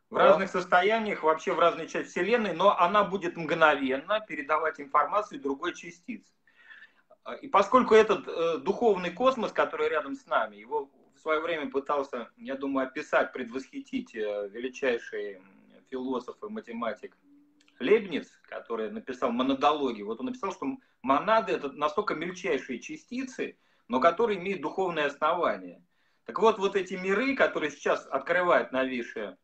В да. разных состояниях, вообще в разной части Вселенной, но она будет мгновенно передавать информацию другой частице. И поскольку этот э, духовный космос, который рядом с нами, его в свое время пытался, я думаю, описать, предвосхитить э, величайший философ и математик Лебниц, который написал монадологию, вот он написал, что монады это настолько мельчайшие частицы, но которые имеют духовное основание. Так вот, вот эти миры, которые сейчас открывает новейшая,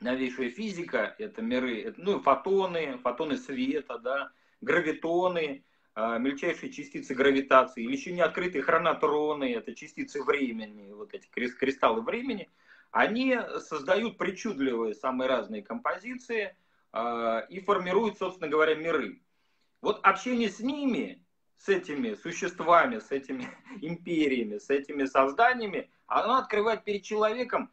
новейшая физика, это миры, это, ну, фотоны, фотоны света, да, гравитоны, мельчайшие частицы гравитации, или еще не открытые хронотроны, это частицы времени, вот эти кристаллы времени, они создают причудливые самые разные композиции – а, и формируют, собственно говоря, миры. Вот общение с ними, с этими существами, с этими империями, с этими созданиями, оно открывает перед человеком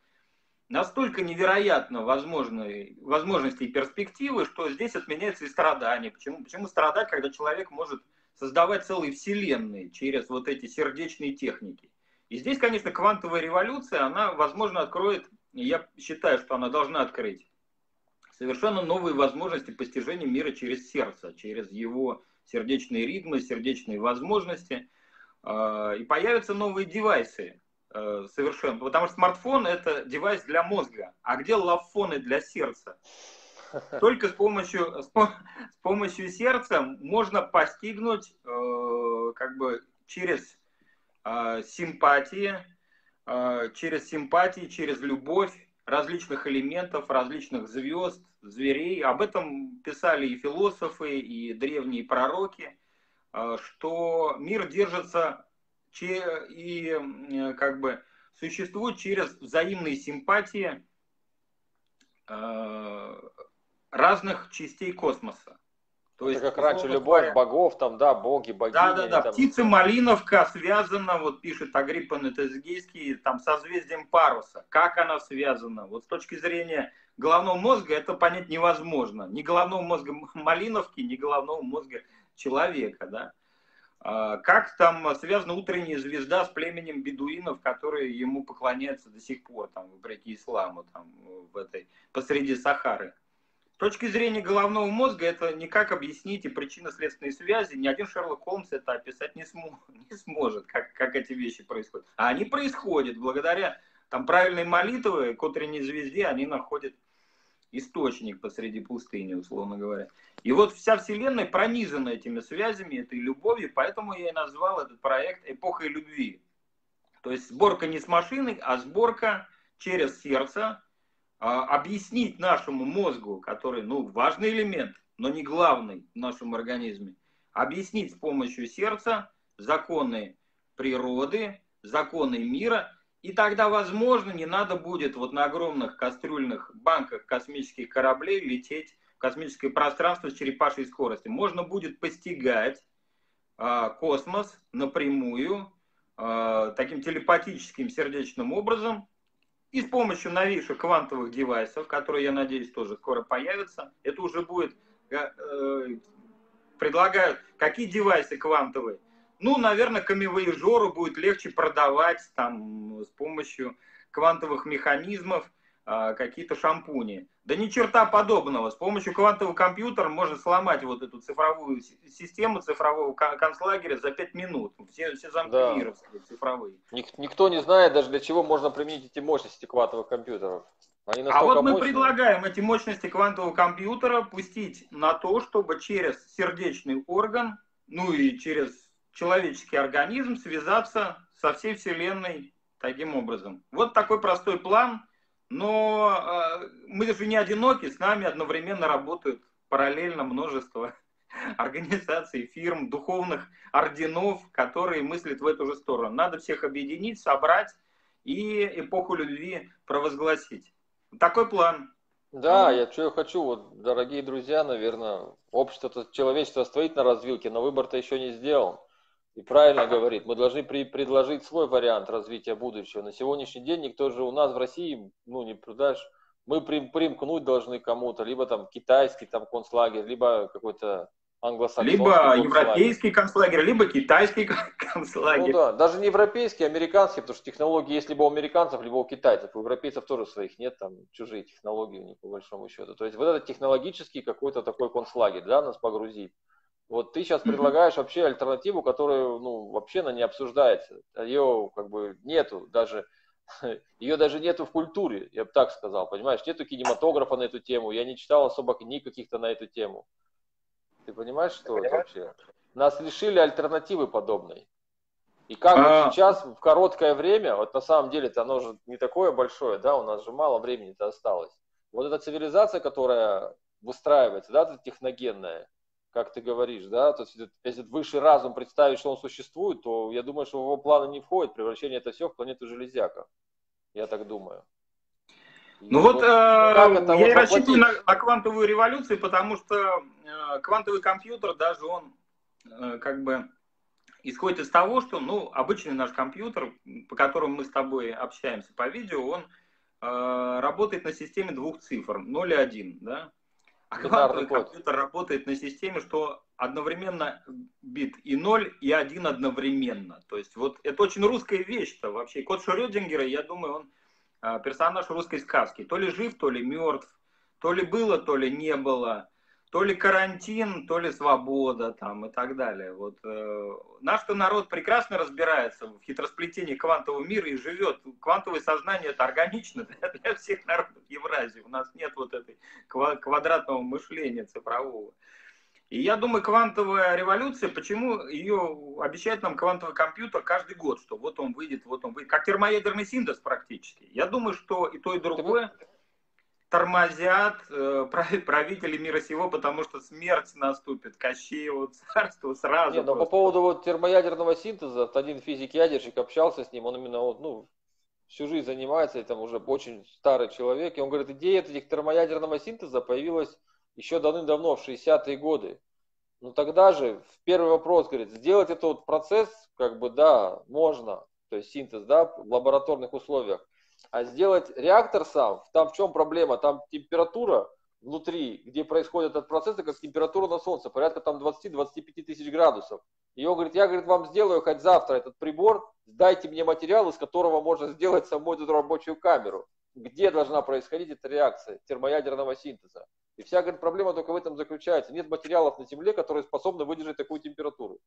настолько невероятно возможные, возможности и перспективы, что здесь отменяется и страдание. Почему? Почему страдать, когда человек может создавать целые вселенные через вот эти сердечные техники? И здесь, конечно, квантовая революция, она, возможно, откроет, я считаю, что она должна открыть совершенно новые возможности постижения мира через сердце, через его сердечные ритмы, сердечные возможности. А, и появятся новые девайсы, совершенно. Потому что смартфон это девайс для мозга. А где лавфоны для сердца? Только с помощью, с помощью сердца можно постигнуть э, как бы через э, симпатии, через симпатии, через любовь различных элементов, различных звезд, зверей. Об этом писали и философы, и древние пророки, э, что мир держится и как бы существует через взаимные симпатии э, разных частей космоса. То есть, как раньше любовь говоря, богов, там, да, боги, богини. Да, да, да. Там... Птица Малиновка связана, вот пишет Агриппа Нетезгейский, там созвездием Паруса. Как она связана? Вот с точки зрения головного мозга это понять невозможно. Ни головного мозга Малиновки, ни головного мозга человека, да. А, как там связана утренняя звезда с племенем бедуинов, которые ему поклоняются до сих пор, там, вопреки исламу, там, в этой, посреди Сахары точки зрения головного мозга это никак объяснить и причинно-следственные связи. Ни один Шерлок Холмс это описать не, см не сможет, как, как эти вещи происходят. А они происходят благодаря там, правильной молитвы к утренней звезде, они находят источник посреди пустыни, условно говоря. И вот вся Вселенная пронизана этими связями, этой любовью, поэтому я и назвал этот проект «Эпохой любви». То есть сборка не с машины, а сборка через сердце, а, объяснить нашему мозгу, который, ну, важный элемент, но не главный в нашем организме, объяснить с помощью сердца законы природы, законы мира, и тогда, возможно, не надо будет вот на огромных кастрюльных банках космических кораблей лететь в космическое пространство с черепашьей скоростью. Можно будет постигать э, космос напрямую, э, таким телепатическим сердечным образом, и с помощью новейших квантовых девайсов, которые, я надеюсь, тоже скоро появятся, это уже будет, э, э предлагают, какие девайсы квантовые? Ну, наверное, камевоежору будет легче продавать там с помощью квантовых механизмов, а, какие-то шампуни. Да ни черта подобного. С помощью квантового компьютера можно сломать вот эту цифровую систему цифрового концлагеря за 5 минут. Все, все замки да. мира цифровые. Ник, никто не знает даже для чего можно применить эти мощности квантовых компьютеров. Они а вот мы мощные. предлагаем эти мощности квантового компьютера пустить на то, чтобы через сердечный орган, ну и через человеческий организм связаться со всей Вселенной таким образом. Вот такой простой план – но э, мы же не одиноки, с нами одновременно работают параллельно множество организаций, фирм, духовных орденов, которые мыслят в эту же сторону. Надо всех объединить, собрать и эпоху любви провозгласить. Такой план. Да, я что хочу, вот, дорогие друзья, наверное, общество, человечество стоит на развилке, но выбор-то еще не сделан. И правильно говорит, мы должны при, предложить свой вариант развития будущего. На сегодняшний день никто же у нас в России, ну, не продашь, мы прим, примкнуть должны кому-то, либо там китайский там концлагерь, либо какой-то англосаксонский Либо концлагерь. европейский концлагерь, либо китайский концлагерь. Ну да, даже не европейский, а американский, потому что технологии есть либо у американцев, либо у китайцев. У европейцев тоже своих нет, там чужие технологии у них по большому счету. То есть вот этот технологический какой-то такой концлагерь, да, нас погрузить. Вот ты сейчас предлагаешь вообще альтернативу, которую, ну, вообще она не обсуждается. Ее как бы нету даже, ее даже нету в культуре, я бы так сказал, понимаешь? Нету кинематографа на эту тему, я не читал особо книг каких-то на эту тему. Ты понимаешь, что это вообще? Нас лишили альтернативы подобной. И как а... вот сейчас в короткое время, вот на самом деле это оно же не такое большое, да, у нас же мало времени-то осталось. Вот эта цивилизация, которая выстраивается, да, техногенная, как ты говоришь, да, то есть если высший разум представить, что он существует, то я думаю, что в его планы не входит превращение это все в планету железяка. Я так думаю. ну вот, вот э, я и рассчитываю на, на квантовую революцию, потому что э, квантовый компьютер, даже он э, как бы исходит из того, что, ну, обычный наш компьютер, по которому мы с тобой общаемся по видео, он э, работает на системе двух цифр, 0 и 1, да? А квантовый компьютер работает на системе, что одновременно бит и 0, и 1 одновременно. То есть вот это очень русская вещь-то вообще. Кот Шрёдингера, я думаю, он а, персонаж русской сказки. То ли жив, то ли мертв. То ли было, то ли не было то ли карантин, то ли свобода там и так далее. Вот э, наш-то народ прекрасно разбирается в хитросплетении квантового мира и живет. Квантовое сознание это органично для, для всех народов Евразии. У нас нет вот этой квадратного мышления цифрового. И я думаю, квантовая революция, почему ее обещает нам квантовый компьютер каждый год, что вот он выйдет, вот он выйдет, как термоядерный синтез практически. Я думаю, что и то, и другое тормозят э, правители мира сего, потому что смерть наступит, Кощееву царству сразу. Нет, но по поводу вот термоядерного синтеза, один физик-ядерщик общался с ним, он именно вот, ну, всю жизнь занимается, и там уже очень старый человек, и он говорит, идея этих термоядерного синтеза появилась еще давным-давно, в 60-е годы. Ну тогда же, в первый вопрос, говорит, сделать этот вот процесс, как бы, да, можно, то есть синтез, да, в лабораторных условиях. А сделать реактор сам, там в чем проблема? Там температура внутри, где происходит этот процесс, это как температура на солнце, порядка там 20-25 тысяч градусов. И он говорит, я говорит, вам сделаю хоть завтра этот прибор, дайте мне материал, из которого можно сделать саму эту рабочую камеру. Где должна происходить эта реакция термоядерного синтеза? И вся говорит, проблема только в этом заключается. Нет материалов на Земле, которые способны выдержать такую температуру.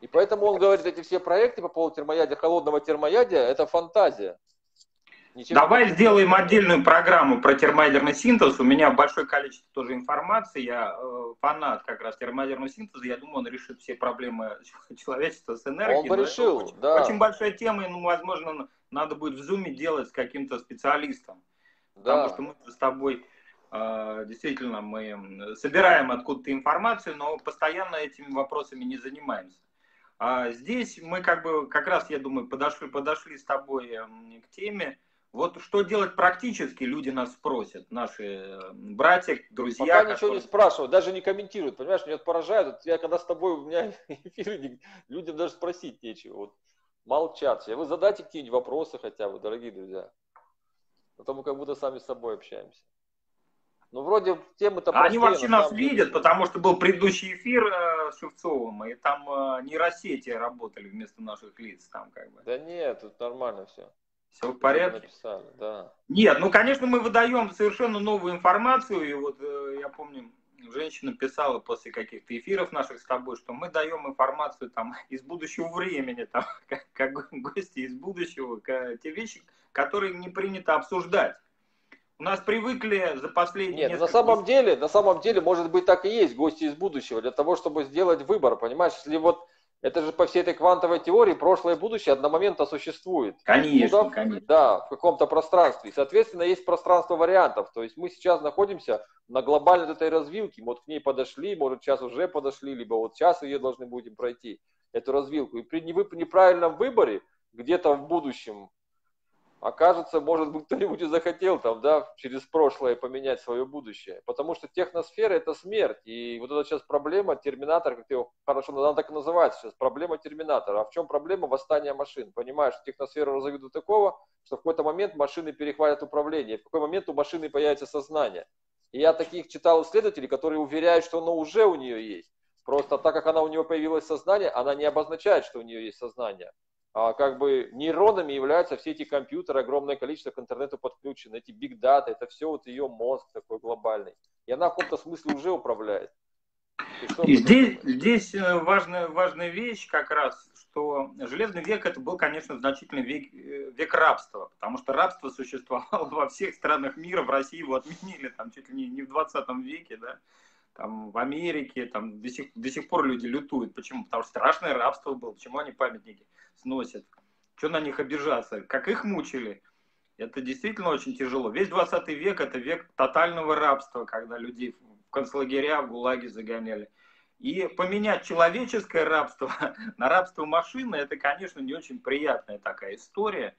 И поэтому он говорит, эти все проекты по поводу термоядия, холодного термоядия, это фантазия. Ничего Давай сделаем отдельную программу про термоядерный синтез. У меня большое количество тоже информации. Я э, фанат как раз термоядерного синтеза. Я думаю, он решит все проблемы человечества с энергией. Он бы решил, очень, да. Очень большая тема, и, ну, возможно, надо будет в зуме делать с каким-то специалистом. Да. Потому что мы с тобой э, действительно мы собираем откуда-то информацию, но постоянно этими вопросами не занимаемся. А здесь мы как бы, как раз, я думаю, подошли, подошли с тобой к теме, вот что делать практически, люди нас спросят, наши э, братья, друзья. Пока которые... ничего не спрашивают, даже не комментируют, понимаешь, меня поражают. Я когда с тобой, у меня эфиры, людям даже спросить нечего. Вот молчат все. Вы задайте какие-нибудь вопросы хотя бы, дорогие друзья. А то мы как будто сами с собой общаемся. Ну, вроде темы-то простые, Они вообще нас видят, потому что был предыдущий эфир э, с Шевцовым, и там э, нейросети работали вместо наших лиц. Там, как бы. Да нет, тут нормально все. Все в порядке? Написали, да. Нет, ну, конечно, мы выдаем совершенно новую информацию, и вот э, я помню, женщина писала после каких-то эфиров наших с тобой, что мы даем информацию там из будущего времени, там, как, как гости из будущего, те вещи, которые не принято обсуждать. У нас привыкли за последние Нет, на самом деле, на самом деле, может быть, так и есть гости из будущего, для того, чтобы сделать выбор, понимаешь? Если вот это же по всей этой квантовой теории прошлое и будущее одномоментно существует. Конечно, ну, да, конечно. Да, в каком-то пространстве. И, соответственно, есть пространство вариантов. То есть мы сейчас находимся на глобальной этой развилке. Вот к ней подошли, может, сейчас уже подошли, либо вот сейчас ее должны будем пройти, эту развилку. И при неправильном выборе где-то в будущем окажется, может быть, кто-нибудь и захотел там, да, через прошлое поменять свое будущее. Потому что техносфера – это смерть. И вот это сейчас проблема терминатор, как его хорошо, она так и называется сейчас, проблема терминатора. А в чем проблема восстания машин? Понимаешь, техносферу разовьют до такого, что в какой-то момент машины перехватят управление, в какой момент у машины появится сознание. И я таких читал исследователей, которые уверяют, что оно уже у нее есть. Просто так как она у нее появилось сознание, она не обозначает, что у нее есть сознание как бы нейронами являются все эти компьютеры, огромное количество к интернету подключено, эти биг дата, это все вот ее мозг такой глобальный. И она в каком-то смысле уже управляет. И здесь, здесь э, важная, важная вещь как раз, что Железный век это был, конечно, значительный век, э, век рабства, потому что рабство существовало во всех странах мира, в России его отменили там чуть ли не, не в 20 веке, да, там в Америке, там до сих, до сих пор люди лютуют. Почему? Потому что страшное рабство было. Почему они памятники сносят. Что на них обижаться? Как их мучили? Это действительно очень тяжело. Весь 20 век это век тотального рабства, когда людей в концлагеря, в ГУЛАГи загоняли. И поменять человеческое рабство на рабство машины, это, конечно, не очень приятная такая история.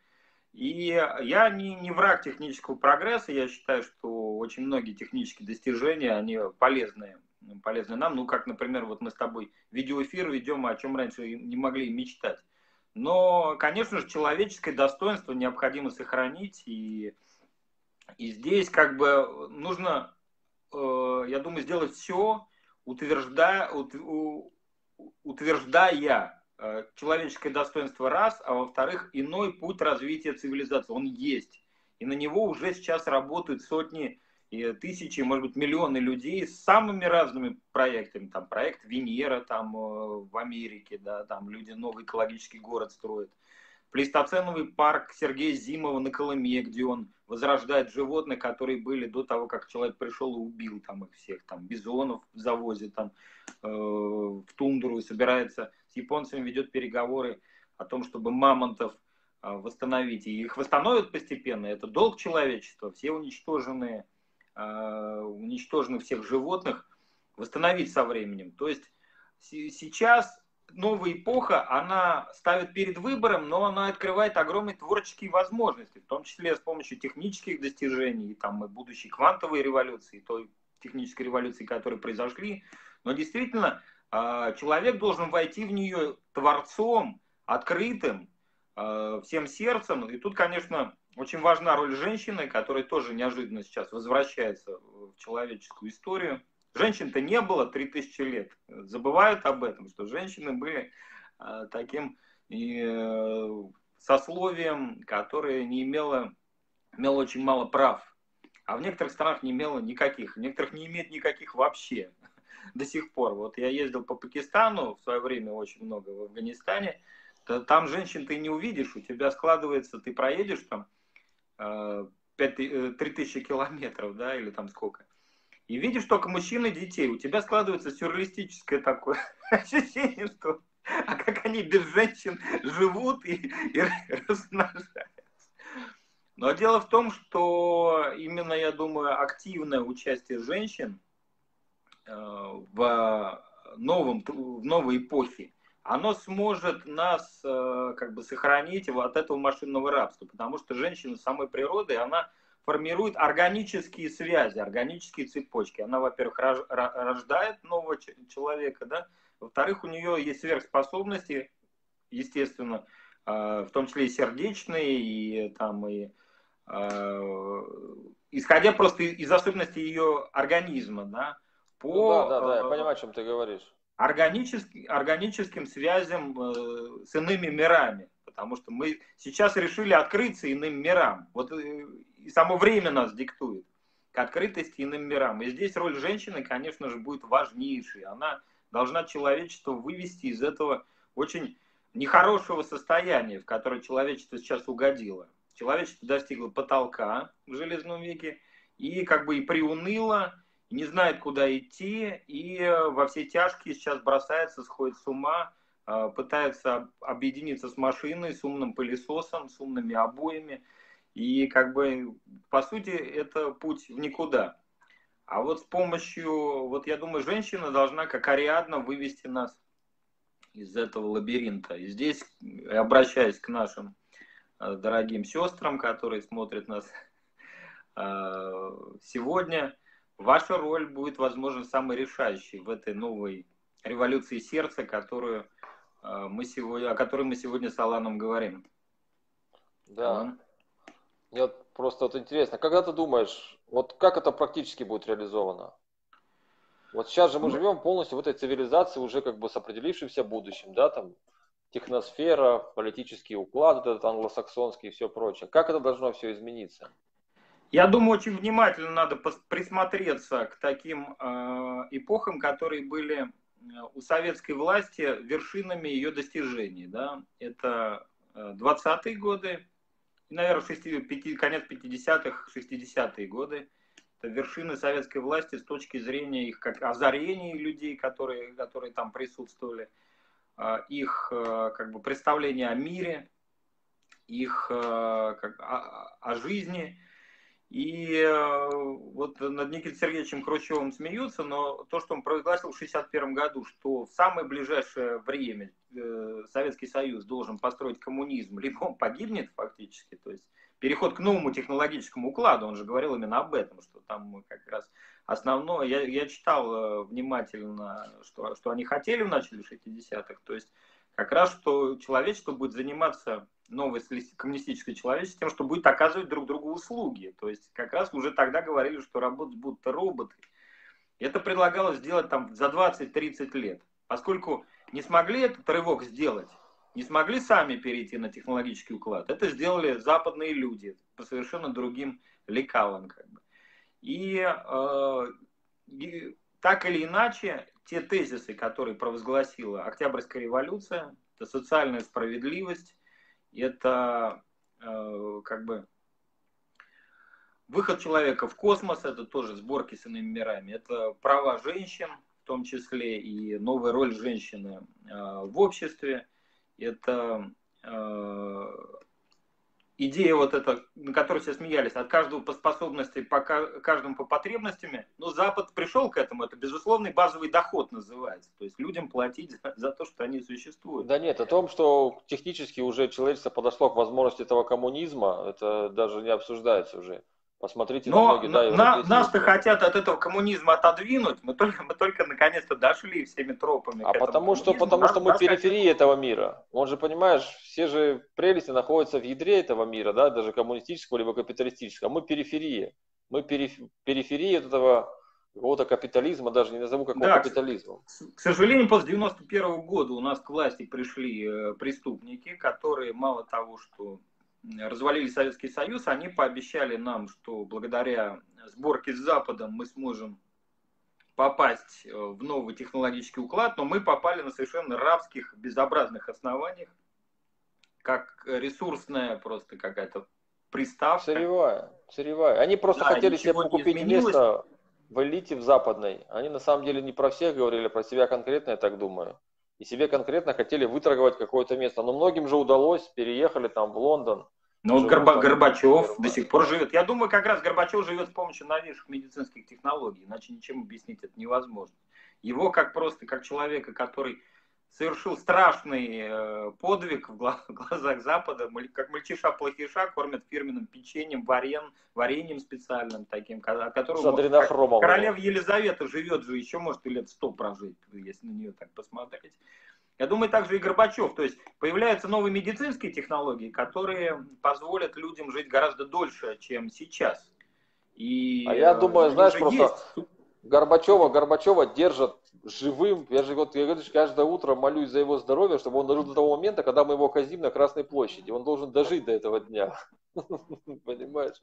И я не, не враг технического прогресса, я считаю, что очень многие технические достижения, они полезны, полезны нам. Ну, как, например, вот мы с тобой видеоэфир ведем, о чем раньше не могли мечтать. Но, конечно же, человеческое достоинство необходимо сохранить. И, и здесь как бы нужно, э, я думаю, сделать все, утверждая, ут, утверждая э, человеческое достоинство раз, а во-вторых, иной путь развития цивилизации. Он есть. И на него уже сейчас работают сотни и тысячи, может быть, миллионы людей с самыми разными проектами. Там проект Венера там э, в Америке, да, там люди новый экологический город строят. Плейстоценовый парк Сергея Зимова на Колыме, где он возрождает животных, которые были до того, как человек пришел и убил там их всех, там бизонов завозит там э, в тундру и собирается с японцами ведет переговоры о том, чтобы мамонтов э, восстановить. И их восстановят постепенно. Это долг человечества. Все уничтоженные Э, уничтоженных всех животных восстановить со временем. То есть сейчас новая эпоха, она ставит перед выбором, но она открывает огромные творческие возможности, в том числе с помощью технических достижений, там и будущей квантовой революции, той технической революции, которые произошли. Но действительно, э, человек должен войти в нее творцом, открытым, э, всем сердцем. И тут, конечно, очень важна роль женщины, которая тоже неожиданно сейчас возвращается в человеческую историю. Женщин-то не было 3000 лет. Забывают об этом, что женщины были э, таким э, сословием, которое не имело, имело очень мало прав. А в некоторых странах не имело никаких. В некоторых не имеет никаких вообще до сих пор. Вот я ездил по Пакистану в свое время очень много, в Афганистане. Там женщин ты не увидишь, у тебя складывается, ты проедешь там, 5, 3000 э, километров, да, или там сколько. И видишь только мужчин и детей, у тебя складывается сюрреалистическое такое ощущение, что а как они без женщин живут и, и размножаются. Но дело в том, что именно, я думаю, активное участие женщин э, в, новом, в новой эпохе оно сможет нас э, как бы сохранить от этого машинного рабства, потому что женщина самой природы, она формирует органические связи, органические цепочки. Она, во-первых, рождает нового человека, да, во-вторых, у нее есть сверхспособности, естественно, э, в том числе и сердечные, и там и э, исходя просто из особенностей ее организма, да, по... Ну, да, да, да, я понимаю, о чем ты говоришь. Органически, органическим связям э, с иными мирами. Потому что мы сейчас решили открыться иным мирам. Вот э, и само время нас диктует к открытости иным мирам. И здесь роль женщины, конечно же, будет важнейшей. Она должна человечество вывести из этого очень нехорошего состояния, в которое человечество сейчас угодило. Человечество достигло потолка в Железном веке и как бы и приуныло, не знает, куда идти, и во все тяжкие сейчас бросается, сходит с ума, а, пытается объединиться с машиной, с умным пылесосом, с умными обоями. И как бы, по сути, это путь в никуда. А вот с помощью, вот я думаю, женщина должна как Ариадна вывести нас из этого лабиринта. И здесь, обращаясь к нашим дорогим сестрам, которые смотрят нас сегодня, ваша роль будет, возможно, самой решающей в этой новой революции сердца, которую а, мы сегодня, о которой мы сегодня с Аланом говорим. Да. Алан? Мне вот просто вот интересно, когда ты думаешь, вот как это практически будет реализовано? Вот сейчас же мы ну, живем полностью в этой цивилизации, уже как бы с определившимся будущим, да, там техносфера, политический уклад, этот англосаксонский и все прочее. Как это должно все измениться? Я думаю, очень внимательно надо присмотреться к таким э, эпохам, которые были у советской власти вершинами ее достижений. Да? Это 20-е э, годы, наверное, 60, конец 50-х, 60-е годы. Это вершины советской власти с точки зрения их как озарений людей, которые, которые там присутствовали, э, их э, как бы представления о мире, их как, о, о жизни – и э, вот над Никитой Сергеевичем Хрущевым смеются, но то, что он провозгласил в 1961 году, что в самое ближайшее время э, Советский Союз должен построить коммунизм, либо он погибнет фактически, то есть переход к новому технологическому укладу, он же говорил именно об этом, что там как раз основное, я, я читал э, внимательно, что, что они хотели в начале 60-х, то есть как раз, что человечество будет заниматься, новое коммунистическое человечество, тем, что будет оказывать друг другу услуги. То есть как раз уже тогда говорили, что работать будут роботы. Это предлагалось сделать там за 20-30 лет. Поскольку не смогли этот рывок сделать, не смогли сами перейти на технологический уклад, это сделали западные люди по совершенно другим лекалам. Как бы. И, э, и так или иначе, те тезисы, которые провозгласила Октябрьская революция, это социальная справедливость, это э, как бы выход человека в космос, это тоже сборки с иными мирами, это права женщин, в том числе и новая роль женщины э, в обществе, это э, идея вот эта, на которой все смеялись, от каждого по способности, по каждому по потребностями, но Запад пришел к этому, это безусловный базовый доход называется, то есть людям платить за, за то, что они существуют. Да нет, о том, что технически уже человечество подошло к возможности этого коммунизма, это даже не обсуждается уже. Посмотрите Но на многие, да, на, нас-то хотят от этого коммунизма отодвинуть. Мы только, мы только наконец-то дошли всеми тропами. А потому что, потому что мы периферии хотят... этого мира. Он же, понимаешь, все же прелести находятся в ядре этого мира, да, даже коммунистического либо капиталистического. А мы периферия. Мы периф... периферия этого какого-то капитализма, даже не назову какого да, капитализма. К, к сожалению, после 91 года у нас к власти пришли э, преступники, которые мало того, что развалили Советский Союз, они пообещали нам, что благодаря сборке с Западом мы сможем попасть э, в новый технологический уклад, но мы попали на совершенно рабских, безобразных основаниях, как ресурсная просто какая-то приставка. Сырьевая, сырьевая. Они просто да, хотели себе купить место в элите в западной. Они на самом деле не про всех говорили, про себя конкретно, я так думаю. И себе конкретно хотели выторговать какое-то место. Но многим же удалось, переехали там в Лондон, ну, вот Горба, Горбачев до сих пор живет. Я думаю, как раз Горбачев живет с помощью новейших медицинских технологий, иначе ничем объяснить это невозможно. Его как просто, как человека, который совершил страшный э, подвиг в глазах Запада, как мальчиша-плохиша кормят фирменным печеньем, варен, вареньем специальным таким, которого королева Елизавета живет же еще, может, и лет сто прожить, если на нее так посмотреть. Я думаю, также и Горбачев. То есть появляются новые медицинские технологии, которые позволят людям жить гораздо дольше, чем сейчас. И, а я думаю, знаешь, просто есть. Горбачева, Горбачева держат живым. Я же вот я говорю, каждое утро молюсь за его здоровье, чтобы он дожил до того момента, когда мы его казним на Красной площади. Он должен дожить до этого дня. Понимаешь?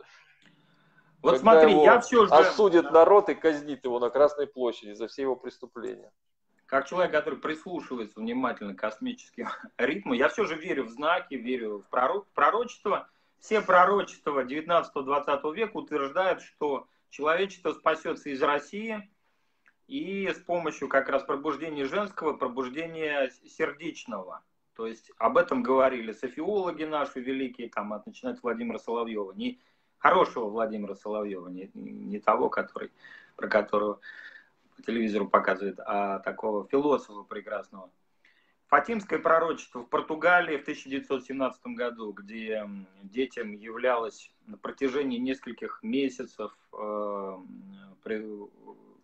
Вот Когда смотри, я все же... Осудит народ и казнит его на Красной площади за все его преступления. Как человек, который прислушивается внимательно к космическим ритмам, я все же верю в знаки, верю в пророчество. Все пророчества 19-20 века утверждают, что человечество спасется из России и с помощью как раз пробуждения женского, пробуждения сердечного. То есть об этом говорили софиологи наши великие, там, от, начиная от Владимира Соловьева. Не, хорошего Владимира Соловьева, не, не того, который, про которого по телевизору показывает, а такого философа прекрасного. Фатимское пророчество в Португалии в 1917 году, где детям являлось на протяжении нескольких месяцев э,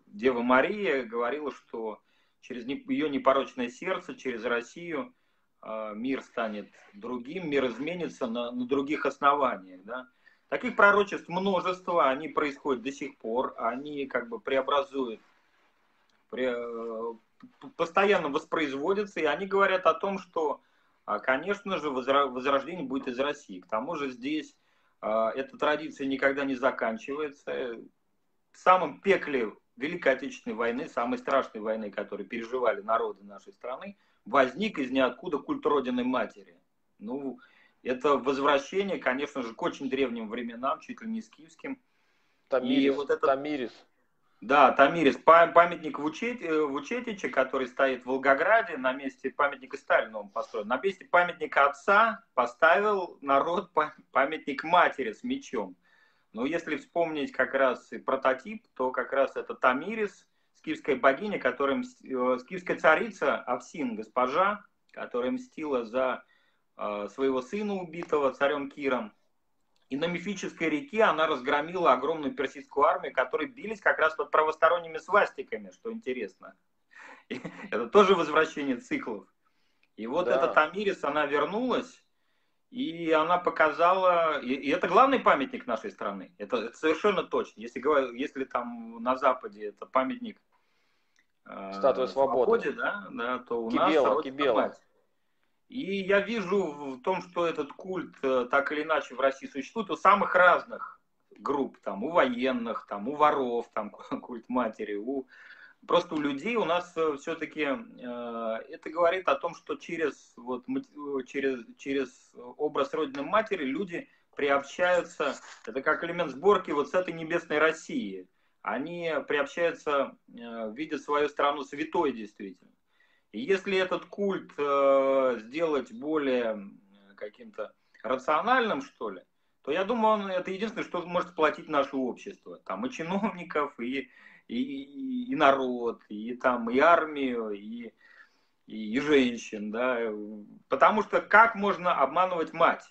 Дева Мария говорила, что через ее непорочное сердце, через Россию э, мир станет другим, мир изменится на, на других основаниях. Да? Таких пророчеств множество, они происходят до сих пор, они как бы преобразуют, пре, постоянно воспроизводятся, и они говорят о том, что, а, конечно же, возрождение будет из России. К тому же здесь а, эта традиция никогда не заканчивается. В самом пекле Великой Отечественной войны, самой страшной войны, которую переживали народы нашей страны, возник из ниоткуда культ Родины Матери. Ну, это возвращение, конечно же, к очень древним временам, чуть ли не с киевским. Тамирис. И вот это... Тамирис. Да, Тамирис. Памятник в, Учет... Э, в Учетиче, который стоит в Волгограде, на месте памятника Сталину он построен. На месте памятника отца поставил народ памятник матери с мечом. Но если вспомнить как раз и прототип, то как раз это Тамирис, скифская богиня, которая. Э, скифская царица Авсин, госпожа, которая мстила за Э, своего сына убитого царем Киром. И на мифической реке она разгромила огромную персидскую армию, которые бились как раз под правосторонними свастиками, что интересно. И это тоже возвращение циклов. И вот да. эта Тамирис, она вернулась, и она показала, и, и это главный памятник нашей страны. Это, это совершенно точно. Если, если там на Западе это памятник э, Статуя свободы, свободе, да, да, то у Кибела, нас Кибела. И я вижу в том, что этот культ э, так или иначе в России существует у самых разных групп, там, у военных, там, у воров, там, культ матери, у просто у людей у нас э, все-таки э, это говорит о том, что через, вот, через, через образ Родины Матери люди приобщаются, это как элемент сборки вот с этой небесной России. Они приобщаются, э, видят свою страну святой действительно. Если этот культ э, сделать более каким-то рациональным, что ли, то я думаю, он, это единственное, что может платить наше общество. Там и чиновников, и, и, и народ, и там и армию, и, и, и женщин, да. Потому что как можно обманывать мать?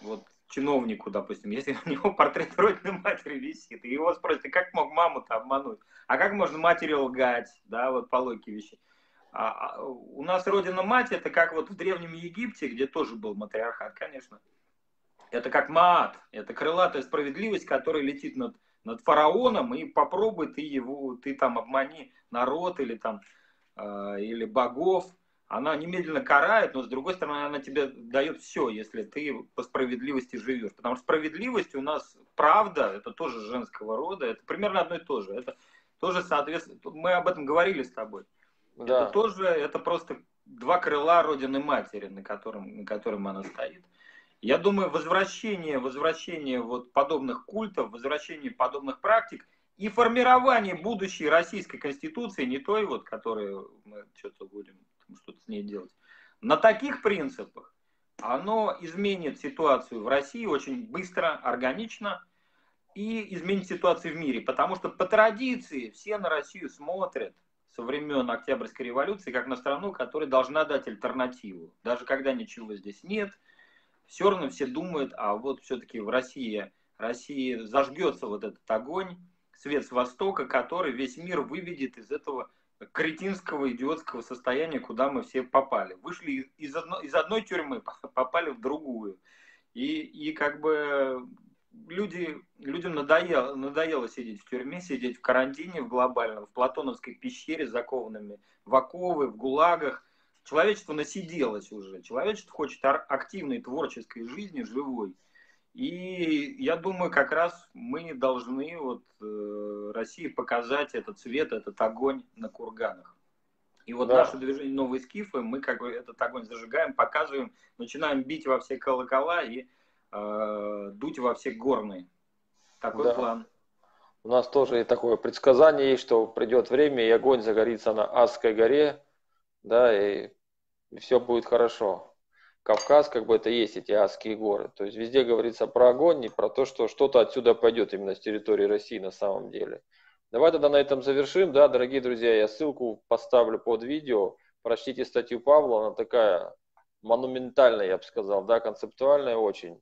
Вот чиновнику, допустим, если у него портрет родной матери висит, и его спросят, как мог маму-то обмануть? А как можно матери лгать, да, вот по логике вещей? А, а, у нас родина мать это как вот в древнем Египте, где тоже был матриархат, конечно. Это как Маат, это крылатая справедливость, которая летит над, над фараоном, и попробуй ты его, ты там обмани народ или там, э, или богов. Она немедленно карает, но с другой стороны она тебе дает все, если ты по справедливости живешь. Потому что справедливость у нас правда, это тоже женского рода, это примерно одно и то же. Это тоже соответственно, мы об этом говорили с тобой. Да. Это тоже, это просто два крыла Родины Матери, на котором, на котором она стоит. Я думаю, возвращение, возвращение вот подобных культов, возвращение подобных практик и формирование будущей российской конституции, не той вот, которую мы что-то будем что-то с ней делать, на таких принципах, оно изменит ситуацию в России очень быстро, органично и изменит ситуацию в мире. Потому что по традиции все на Россию смотрят со времен Октябрьской революции как на страну, которая должна дать альтернативу. Даже когда ничего здесь нет, все равно все думают, а вот все-таки в России, России зажгется вот этот огонь, свет с востока, который весь мир выведет из этого кретинского, идиотского состояния, куда мы все попали. Вышли из, одно, из одной тюрьмы, попали в другую. И, и как бы люди, людям надоело, надоело сидеть в тюрьме, сидеть в карантине, в глобальном, в платоновской пещере, закованными в оковы, в гулагах. Человечество насиделось уже. Человечество хочет активной творческой жизни, живой. И я думаю, как раз мы должны вот, э, России показать этот цвет, этот огонь на курганах. И вот да. наше движение «Новые скифы», мы как бы этот огонь зажигаем, показываем, начинаем бить во все колокола и э, дуть во все горные. Такой да. план. У нас тоже такое предсказание есть, что придет время, и огонь загорится на Асской горе, да, и, и все будет хорошо. Кавказ, как бы это есть эти адские горы. То есть везде говорится про огонь и про то, что что-то отсюда пойдет именно с территории России на самом деле. Давай тогда на этом завершим. Да, дорогие друзья, я ссылку поставлю под видео. Прочтите статью Павла, она такая монументальная, я бы сказал, да, концептуальная очень.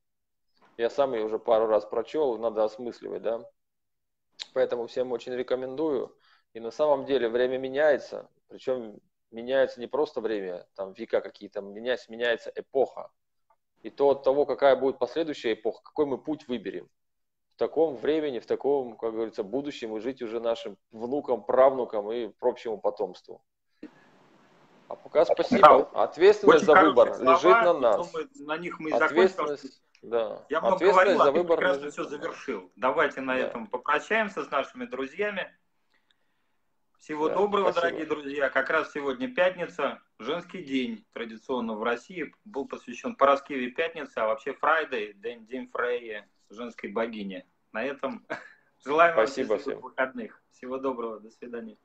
Я сам ее уже пару раз прочел, надо осмысливать, да. Поэтому всем очень рекомендую. И на самом деле время меняется, причем меняется не просто время, там века какие-то, меняется, меняется эпоха. И то от того, какая будет последующая эпоха, какой мы путь выберем. В таком времени, в таком, как говорится, будущем и жить уже нашим внукам, правнукам и общему потомству. А пока спасибо. Ответственность за выбор слова, лежит на нас. Думаю, на них мы Ответственность, да. Я много говорил, за а выбор прекрасно все завершил. Давайте на да. этом попрощаемся с нашими друзьями. Всего да, доброго, спасибо. дорогие друзья. Как раз сегодня пятница, женский день традиционно в России был посвящен Пороскеве пятнице, а вообще Фрайдей, день, день Фрейи, женской богини. На этом желаем спасибо вам всем выходных. Всего доброго, до свидания.